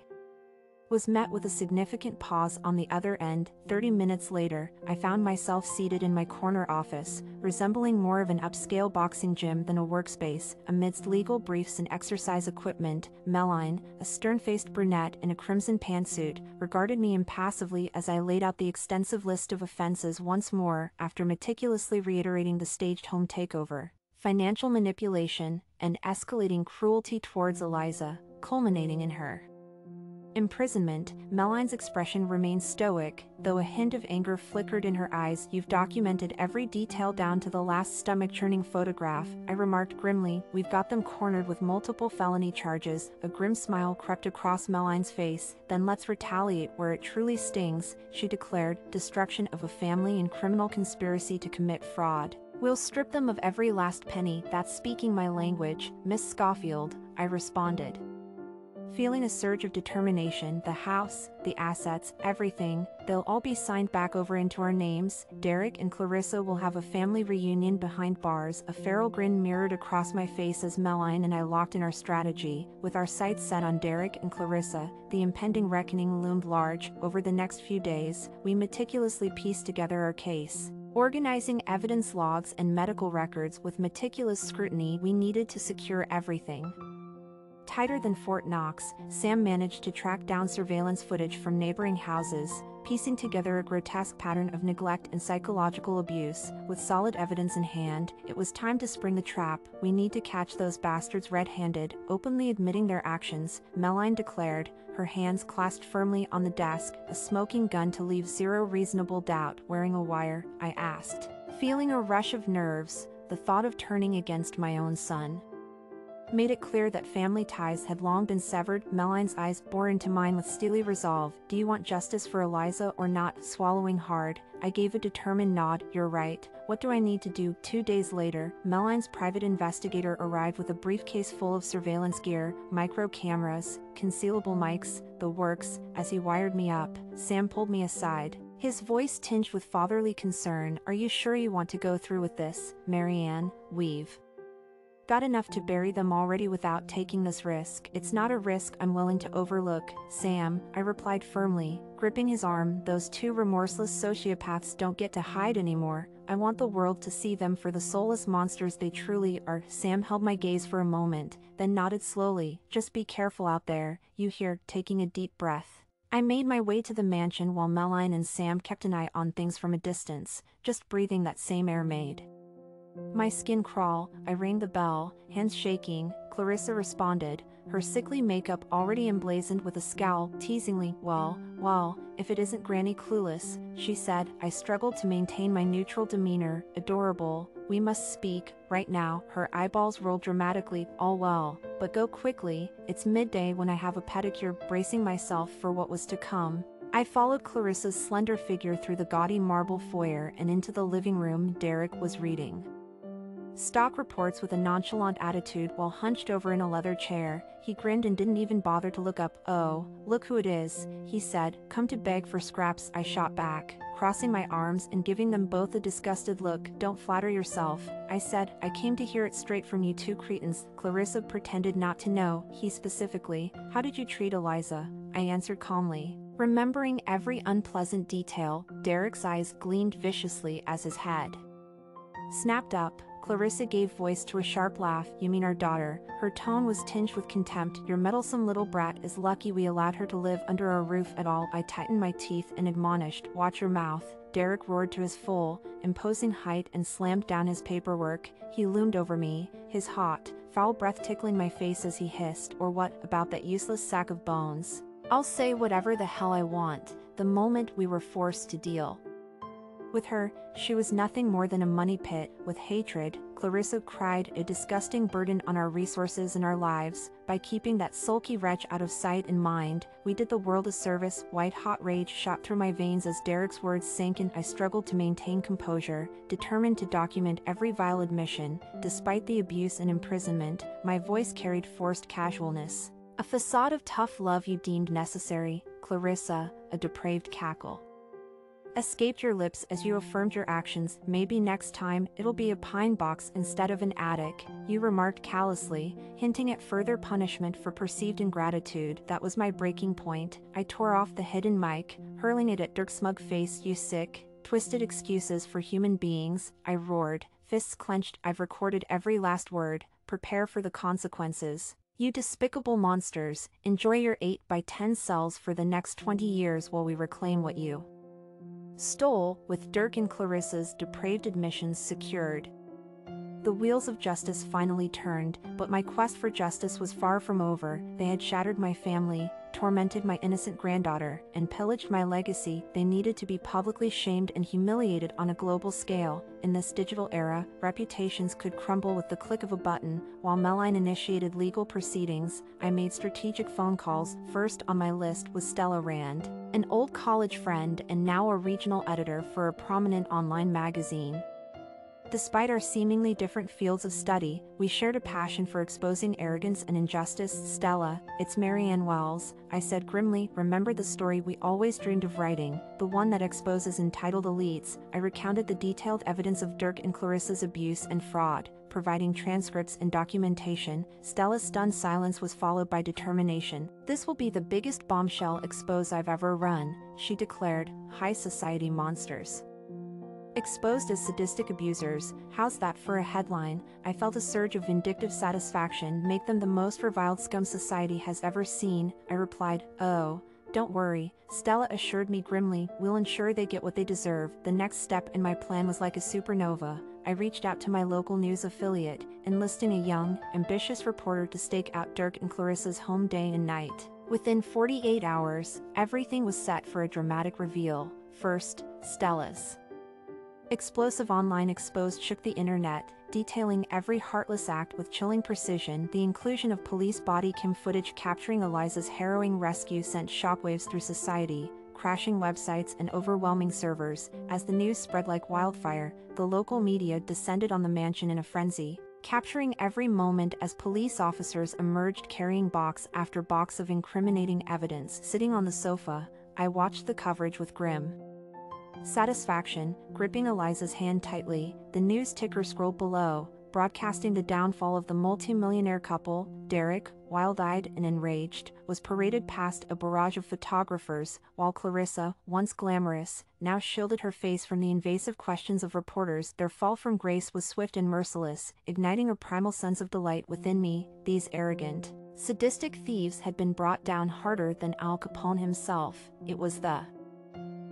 was met with a significant pause on the other end. 30 minutes later, I found myself seated in my corner office, resembling more of an upscale boxing gym than a workspace, amidst legal briefs and exercise equipment. Melline, a stern-faced brunette in a crimson pantsuit, regarded me impassively as I laid out the extensive list of offenses once more, after meticulously reiterating the staged home takeover, financial manipulation, and escalating cruelty towards Eliza, culminating in her imprisonment, Melline's expression remained stoic, though a hint of anger flickered in her eyes. You've documented every detail down to the last stomach-churning photograph, I remarked grimly. We've got them cornered with multiple felony charges. A grim smile crept across Melline's face. Then let's retaliate where it truly stings, she declared, destruction of a family and criminal conspiracy to commit fraud. We'll strip them of every last penny, that's speaking my language, Miss Schofield, I responded. Feeling a surge of determination, the house, the assets, everything, they'll all be signed back over into our names. Derek and Clarissa will have a family reunion behind bars. A feral grin mirrored across my face as Melline and I locked in our strategy. With our sights set on Derek and Clarissa, the impending reckoning loomed large. Over the next few days, we meticulously pieced together our case. Organizing evidence logs and medical records with meticulous scrutiny, we needed to secure everything. Tighter than Fort Knox, Sam managed to track down surveillance footage from neighboring houses, piecing together a grotesque pattern of neglect and psychological abuse. With solid evidence in hand, it was time to spring the trap. We need to catch those bastards red handed, openly admitting their actions, Melline declared, her hands clasped firmly on the desk, a smoking gun to leave zero reasonable doubt. Wearing a wire, I asked. Feeling a rush of nerves, the thought of turning against my own son made it clear that family ties had long been severed. Melline's eyes bore into mine with steely resolve. Do you want justice for Eliza or not? Swallowing hard, I gave a determined nod. You're right. What do I need to do? Two days later, Melline's private investigator arrived with a briefcase full of surveillance gear, micro cameras, concealable mics, the works. As he wired me up, Sam pulled me aside. His voice tinged with fatherly concern. Are you sure you want to go through with this, Marianne? We've got enough to bury them already without taking this risk. It's not a risk I'm willing to overlook, Sam, I replied firmly, gripping his arm. Those two remorseless sociopaths don't get to hide anymore. I want the world to see them for the soulless monsters they truly are. Sam held my gaze for a moment, then nodded slowly. Just be careful out there, you hear, taking a deep breath. I made my way to the mansion while Meline and Sam kept an eye on things from a distance, just breathing that same air made. My skin crawl, I rang the bell, hands shaking, Clarissa responded, her sickly makeup already emblazoned with a scowl, teasingly, Well, well, if it isn't Granny Clueless, she said. I struggled to maintain my neutral demeanor, adorable, we must speak, right now. Her eyeballs rolled dramatically, all well, but go quickly, it's midday when I have a pedicure, bracing myself for what was to come. I followed Clarissa's slender figure through the gaudy marble foyer and into the living room Derek was reading. Stock reports with a nonchalant attitude while hunched over in a leather chair, he grinned and didn't even bother to look up. Oh, look who it is, he said. Come to beg for scraps, I shot back, crossing my arms and giving them both a disgusted look. Don't flatter yourself, I said. I came to hear it straight from you two cretins. Clarissa pretended not to know, he specifically. How did you treat Eliza? I answered calmly. Remembering every unpleasant detail, Derek's eyes gleamed viciously as his head snapped up, Clarissa gave voice to a sharp laugh. You mean our daughter? Her tone was tinged with contempt. Your meddlesome little brat is lucky we allowed her to live under our roof at all. I tightened my teeth and admonished, Watch your mouth. Derek roared to his full, imposing height and slammed down his paperwork. He loomed over me, his hot, foul breath tickling my face as he hissed, Or what about that useless sack of bones? I'll say whatever the hell I want, the moment we were forced to deal. With her, she was nothing more than a money pit. With hatred, Clarissa cried a disgusting burden on our resources and our lives. By keeping that sulky wretch out of sight and mind, we did the world a service. White hot rage shot through my veins as Derek's words sank in. I struggled to maintain composure, determined to document every vile admission. Despite the abuse and imprisonment, my voice carried forced casualness. A facade of tough love you deemed necessary, Clarissa, a depraved cackle escaped your lips as you affirmed your actions. Maybe next time it'll be a pine box instead of an attic, you remarked callously, hinting at further punishment for perceived ingratitude. That was my breaking point. I tore off the hidden mic, hurling it at Dirk's smug face. You sick, twisted excuses for human beings, I roared, fists clenched. I've recorded every last word. Prepare for the consequences. You despicable monsters, enjoy your 8 by 10 cells for the next 20 years while we reclaim what you stole, with Dirk and Clarissa's depraved admissions secured. The wheels of justice finally turned, but my quest for justice was far from over. They had shattered my family, tormented my innocent granddaughter, and pillaged my legacy. They needed to be publicly shamed and humiliated on a global scale. In this digital era, reputations could crumble with the click of a button. While Meline initiated legal proceedings, I made strategic phone calls. First on my list was Stella Rand, an old college friend and now a regional editor for a prominent online magazine. Despite our seemingly different fields of study, we shared a passion for exposing arrogance and injustice. Stella, it's Marianne Wells, I said grimly, remember the story we always dreamed of writing, the one that exposes entitled elites. I recounted the detailed evidence of Dirk and Clarissa's abuse and fraud, providing transcripts and documentation. Stella's stunned silence was followed by determination. This will be the biggest bombshell expose I've ever run, she declared, high society monsters. Exposed as sadistic abusers, how's that for a headline? I felt a surge of vindictive satisfaction make them the most reviled scum society has ever seen. I replied, oh, don't worry, Stella assured me grimly, we'll ensure they get what they deserve. The next step in my plan was like a supernova. I reached out to my local news affiliate, enlisting a young, ambitious reporter to stake out Dirk and Clarissa's home day and night. Within 48 hours, everything was set for a dramatic reveal. First, Stella's. Explosive online exposed shook the internet, detailing every heartless act with chilling precision. The inclusion of police body cam footage capturing Eliza's harrowing rescue sent shockwaves through society, crashing websites and overwhelming servers. As the news spread like wildfire, the local media descended on the mansion in a frenzy, capturing every moment as police officers emerged carrying box after box of incriminating evidence. Sitting on the sofa, I watched the coverage with grim, Satisfaction, gripping Eliza's hand tightly, the news ticker scrolled below, broadcasting the downfall of the multimillionaire couple, Derek, wild-eyed and enraged, was paraded past a barrage of photographers, while Clarissa, once glamorous, now shielded her face from the invasive questions of reporters. Their fall from grace was swift and merciless, igniting a primal sense of delight within me. These arrogant, sadistic thieves had been brought down harder than Al Capone himself. It was the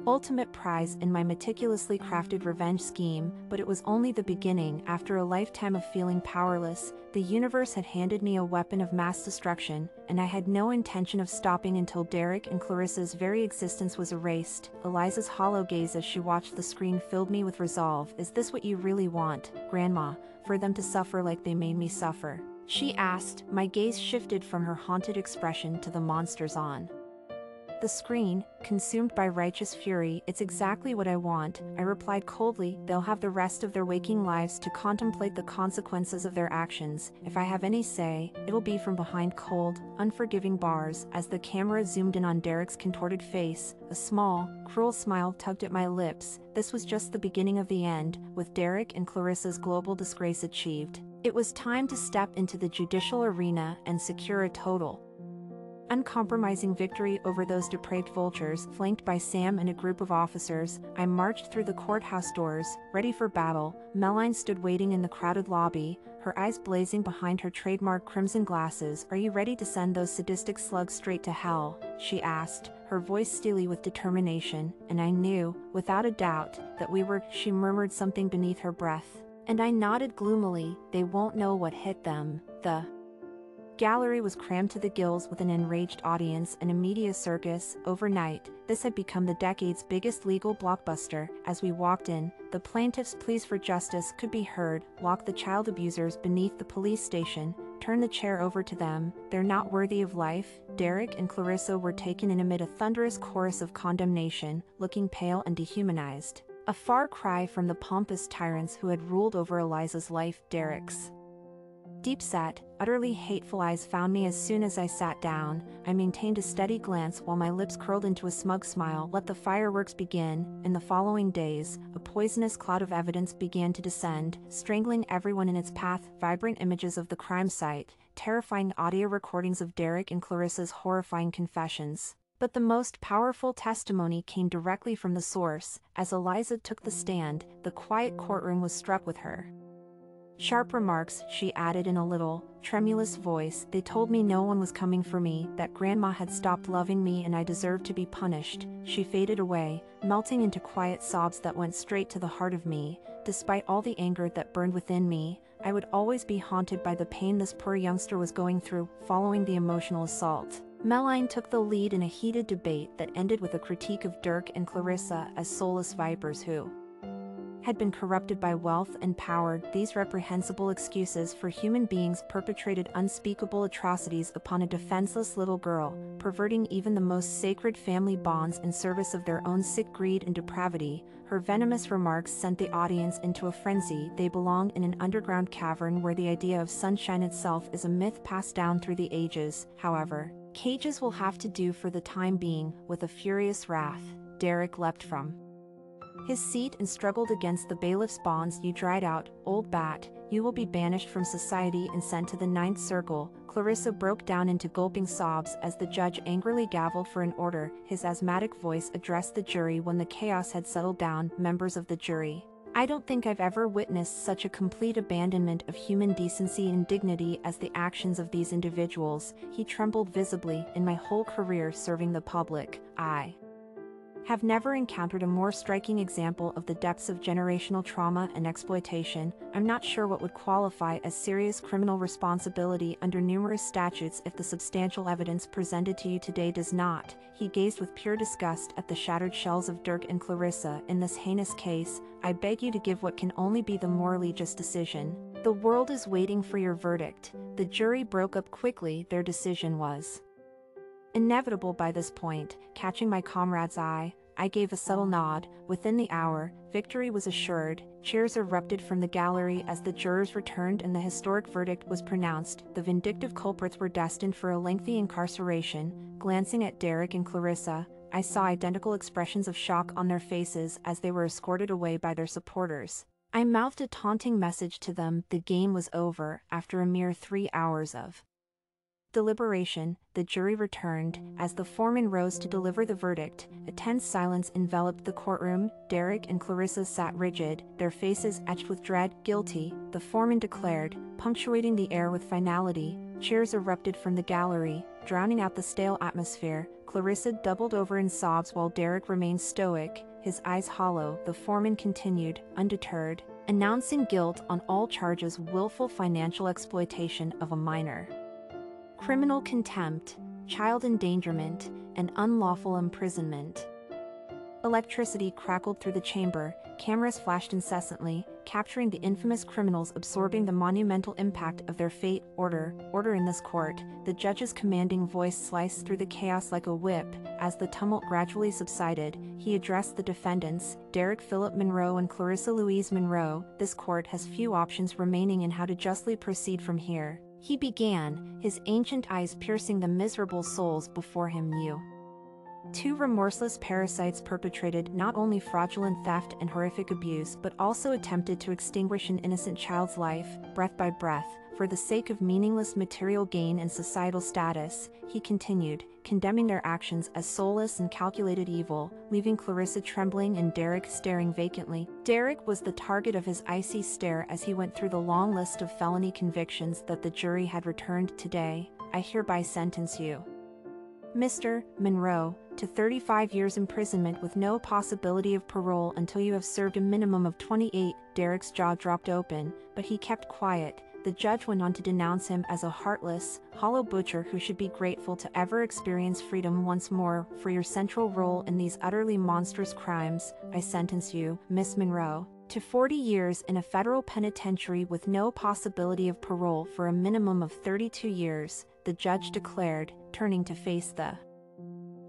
ultimate prize in my meticulously crafted revenge scheme, but it was only the beginning. After a lifetime of feeling powerless, the universe had handed me a weapon of mass destruction, and I had no intention of stopping until Derek and Clarissa's very existence was erased. Eliza's hollow gaze as she watched the screen filled me with resolve. Is this what you really want, Grandma, for them to suffer like they made me suffer? She asked, my gaze shifted from her haunted expression to the monsters on the screen, consumed by righteous fury, it's exactly what I want, I replied coldly, they'll have the rest of their waking lives to contemplate the consequences of their actions, if I have any say, it'll be from behind cold, unforgiving bars, as the camera zoomed in on Derek's contorted face, a small, cruel smile tugged at my lips, this was just the beginning of the end, with Derek and Clarissa's global disgrace achieved. It was time to step into the judicial arena and secure a total, uncompromising victory over those depraved vultures, flanked by Sam and a group of officers, I marched through the courthouse doors, ready for battle. Meline stood waiting in the crowded lobby, her eyes blazing behind her trademark crimson glasses. Are you ready to send those sadistic slugs straight to hell? She asked, her voice steely with determination, and I knew, without a doubt, that we were. She murmured something beneath her breath. And I nodded gloomily, they won't know what hit them. The gallery was crammed to the gills with an enraged audience and a media circus. Overnight, this had become the decade's biggest legal blockbuster. As we walked in, the plaintiff's pleas for justice could be heard, lock the child abusers beneath the police station, turn the chair over to them, they're not worthy of life. Derek and Clarissa were taken in amid a thunderous chorus of condemnation, looking pale and dehumanized. A far cry from the pompous tyrants who had ruled over Eliza's life, Derek's. Deep set, utterly hateful eyes found me as soon as I sat down. I maintained a steady glance while my lips curled into a smug smile. Let the fireworks begin. In the following days, a poisonous cloud of evidence began to descend, strangling everyone in its path. Vibrant images of the crime site, terrifying audio recordings of Derek and Clarissa's horrifying confessions. But the most powerful testimony came directly from the source. As Eliza took the stand, the quiet courtroom was struck with her. Sharp remarks, she added in a little, tremulous voice. They told me no one was coming for me, that Grandma had stopped loving me and I deserved to be punished. She faded away, melting into quiet sobs that went straight to the heart of me. Despite all the anger that burned within me, I would always be haunted by the pain this poor youngster was going through, following the emotional assault. Meline took the lead in a heated debate that ended with a critique of Dirk and Clarissa as soulless vipers who, had been corrupted by wealth and power, these reprehensible excuses for human beings perpetrated unspeakable atrocities upon a defenseless little girl, perverting even the most sacred family bonds in service of their own sick greed and depravity. Her venomous remarks sent the audience into a frenzy. They belong in an underground cavern where the idea of sunshine itself is a myth passed down through the ages. However, cages will have to do for the time being, with a furious wrath. Derek leapt from his seat and struggled against the bailiff's bonds you dried out, old bat, you will be banished from society and sent to the ninth circle. Clarissa broke down into gulping sobs as the judge angrily gavelled for an order. His asthmatic voice addressed the jury when the chaos had settled down. Members of the jury. I don't think I've ever witnessed such a complete abandonment of human decency and dignity as the actions of these individuals. He trembled visibly in my whole career serving the public. I have never encountered a more striking example of the depths of generational trauma and exploitation. I'm not sure what would qualify as serious criminal responsibility under numerous statutes if the substantial evidence presented to you today does not. He gazed with pure disgust at the shattered shells of Dirk and Clarissa. In this heinous case, I beg you to give what can only be the morally just decision. The world is waiting for your verdict. The jury broke up quickly, their decision was inevitable by this point, catching my comrade's eye, I gave a subtle nod. Within the hour, victory was assured. Cheers erupted from the gallery as the jurors returned and the historic verdict was pronounced. The vindictive culprits were destined for a lengthy incarceration. Glancing at Derek and Clarissa, I saw identical expressions of shock on their faces as they were escorted away by their supporters. I mouthed a taunting message to them the game was over after a mere three hours of deliberation, the jury returned. As the foreman rose to deliver the verdict, a tense silence enveloped the courtroom. Derek and Clarissa sat rigid, their faces etched with dread. Guilty, the foreman declared, punctuating the air with finality. Cheers erupted from the gallery. drowning out the stale atmosphere, Clarissa doubled over in sobs while Derek remained stoic, his eyes hollow. The foreman continued, undeterred, announcing guilt on all charges willful financial exploitation of a minor, criminal contempt, child endangerment, and unlawful imprisonment. Electricity crackled through the chamber, cameras flashed incessantly, capturing the infamous criminals absorbing the monumental impact of their fate. Order, order in this court, the judge's commanding voice sliced through the chaos like a whip. As the tumult gradually subsided, he addressed the defendants, Derek Philip Monroe and Clarissa Louise Monroe. This court has few options remaining in how to justly proceed from here. He began, his ancient eyes piercing the miserable souls before him. You. Two remorseless parasites perpetrated not only fraudulent theft and horrific abuse but also attempted to extinguish an innocent child's life, breath by breath, for the sake of meaningless material gain and societal status, he continued, condemning their actions as soulless and calculated evil, leaving Clarissa trembling and Derek staring vacantly. Derek was the target of his icy stare as he went through the long list of felony convictions that the jury had returned today. I hereby sentence you. Mr. Monroe, to 35 years imprisonment with no possibility of parole until you have served a minimum of 28. Derek's jaw dropped open, but he kept quiet. The judge went on to denounce him as a heartless, hollow butcher who should be grateful to ever experience freedom once more. For your central role in these utterly monstrous crimes, I sentence you, Miss Monroe, to 40 years in a federal penitentiary with no possibility of parole for a minimum of 32 years, the judge declared, turning to face the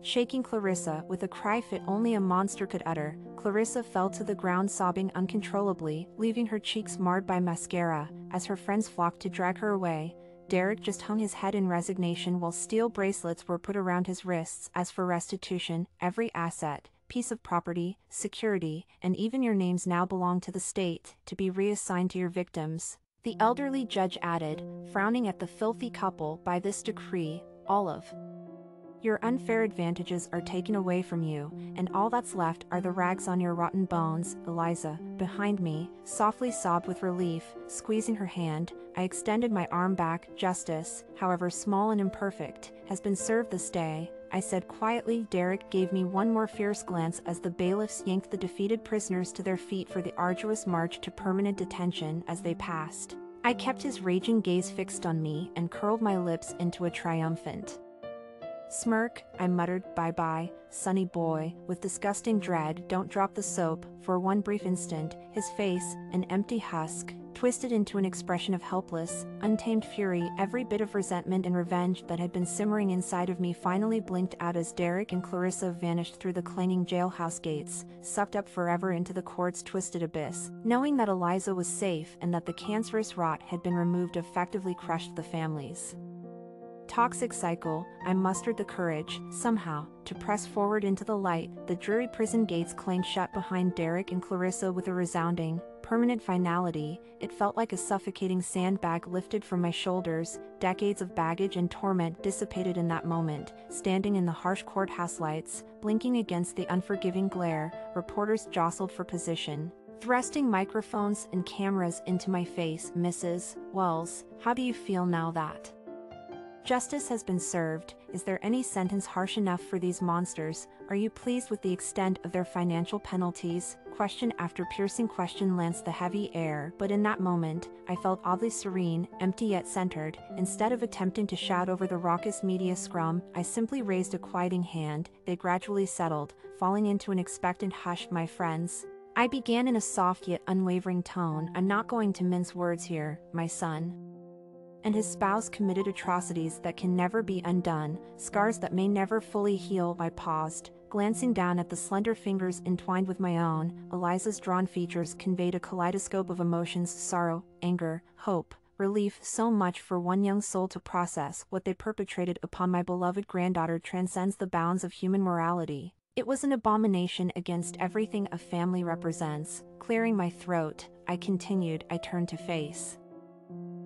Shaking Clarissa with a cry fit only a monster could utter, Clarissa fell to the ground sobbing uncontrollably, leaving her cheeks marred by mascara, as her friends flocked to drag her away. Derek just hung his head in resignation while steel bracelets were put around his wrists. As for restitution, every asset, piece of property, security, and even your names now belong to the state, to be reassigned to your victims. The elderly judge added, frowning at the filthy couple, by this decree, of your unfair advantages are taken away from you, and all that's left are the rags on your rotten bones. Eliza, behind me, softly sobbed with relief, squeezing her hand. I extended my arm back. Justice, however small and imperfect, has been served this day. I said quietly. Derek gave me one more fierce glance as the bailiffs yanked the defeated prisoners to their feet for the arduous march to permanent detention as they passed. I kept his raging gaze fixed on me and curled my lips into a triumphant Smirk, I muttered, bye bye, sonny boy, with disgusting dread. Don't drop the soap. For one brief instant, his face, an empty husk, twisted into an expression of helpless, untamed fury. Every bit of resentment and revenge that had been simmering inside of me finally blinked out as Derek and Clarissa vanished through the clanging jailhouse gates, sucked up forever into the court's twisted abyss. Knowing that Eliza was safe and that the cancerous rot had been removed effectively crushed the families toxic cycle, I mustered the courage, somehow, to press forward into the light. The dreary prison gates clanged shut behind Derek and Clarissa with a resounding, permanent finality. It felt like a suffocating sandbag lifted from my shoulders. Decades of baggage and torment dissipated in that moment. Standing in the harsh courthouse lights, blinking against the unforgiving glare, reporters jostled for position. Thrusting microphones and cameras into my face, Mrs. Wells, how do you feel now that? Justice has been served. Is there any sentence harsh enough for these monsters? Are you pleased with the extent of their financial penalties? Question after piercing question lanced the heavy air, but in that moment, I felt oddly serene, empty yet centered. Instead of attempting to shout over the raucous media scrum, I simply raised a quieting hand. They gradually settled, falling into an expectant hush, my friends. I began in a soft yet unwavering tone. I'm not going to mince words here, my son and his spouse committed atrocities that can never be undone, scars that may never fully heal. I paused, glancing down at the slender fingers entwined with my own. Eliza's drawn features conveyed a kaleidoscope of emotions sorrow, anger, hope, relief. So much for one young soul to process. What they perpetrated upon my beloved granddaughter transcends the bounds of human morality. It was an abomination against everything a family represents. Clearing my throat, I continued, I turned to face.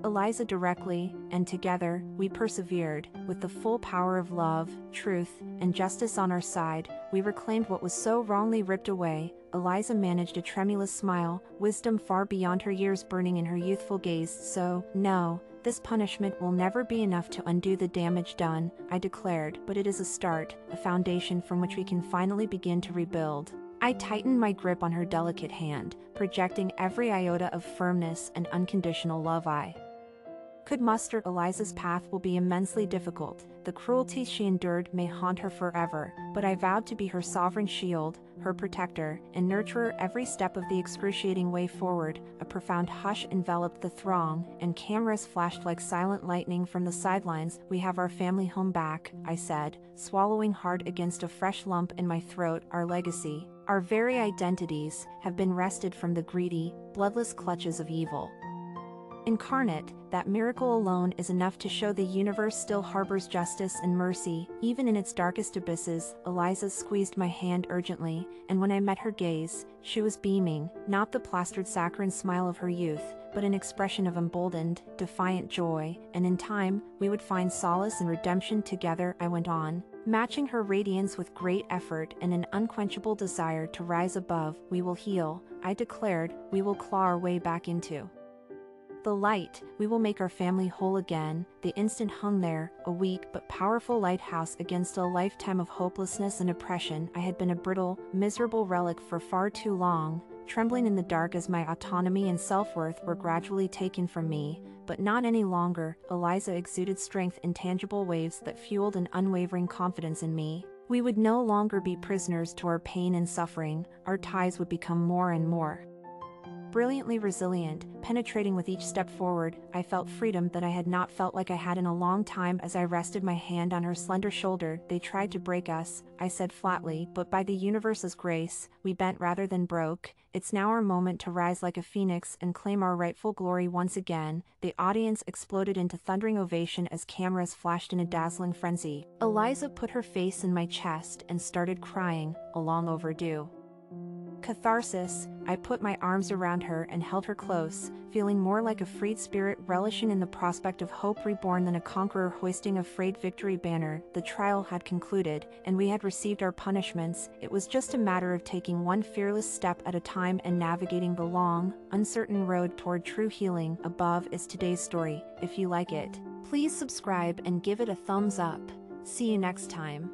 Eliza directly, and together, we persevered, with the full power of love, truth, and justice on our side, we reclaimed what was so wrongly ripped away. Eliza managed a tremulous smile, wisdom far beyond her years burning in her youthful gaze. So, no, This punishment will never be enough to undo the damage done, I declared, but it is a start, a foundation from which we can finally begin to rebuild. I tightened my grip on her delicate hand, projecting every iota of firmness and unconditional love I could muster Eliza's path will be immensely difficult. The cruelty she endured may haunt her forever, but I vowed to be her sovereign shield, her protector, and nurturer every step of the excruciating way forward. A profound hush enveloped the throng, and cameras flashed like silent lightning from the sidelines. We have our family home back, I said, swallowing hard against a fresh lump in my throat. Our legacy, our very identities, have been wrested from the greedy, bloodless clutches of evil. Incarnate, that miracle alone is enough to show the universe still harbors justice and mercy, even in its darkest abysses. Eliza squeezed my hand urgently, and when I met her gaze, she was beaming, not the plastered saccharine smile of her youth, but an expression of emboldened, defiant joy, and in time, we would find solace and redemption together, I went on. Matching her radiance with great effort and an unquenchable desire to rise above, we will heal, I declared, we will claw our way back into the light, we will make our family whole again. The instant hung there, a weak but powerful lighthouse against a lifetime of hopelessness and oppression. I had been a brittle, miserable relic for far too long, trembling in the dark as my autonomy and self-worth were gradually taken from me, but not any longer. Eliza exuded strength in tangible waves that fueled an unwavering confidence in me. We would no longer be prisoners to our pain and suffering, our ties would become more and more brilliantly resilient, penetrating with each step forward, I felt freedom that I had not felt like I had in a long time as I rested my hand on her slender shoulder. They tried to break us, I said flatly, but by the universe's grace, we bent rather than broke. It's now our moment to rise like a phoenix and claim our rightful glory once again. The audience exploded into thundering ovation as cameras flashed in a dazzling frenzy. Eliza put her face in my chest and started crying, a long overdue. Catharsis, I put my arms around her and held her close, feeling more like a freed spirit relishing in the prospect of hope reborn than a conqueror hoisting a frayed victory banner. The trial had concluded, and we had received our punishments. It was just a matter of taking one fearless step at a time and navigating the long, uncertain road toward true healing. Above is today's story. If you like it, please subscribe and give it a thumbs up. See you next time.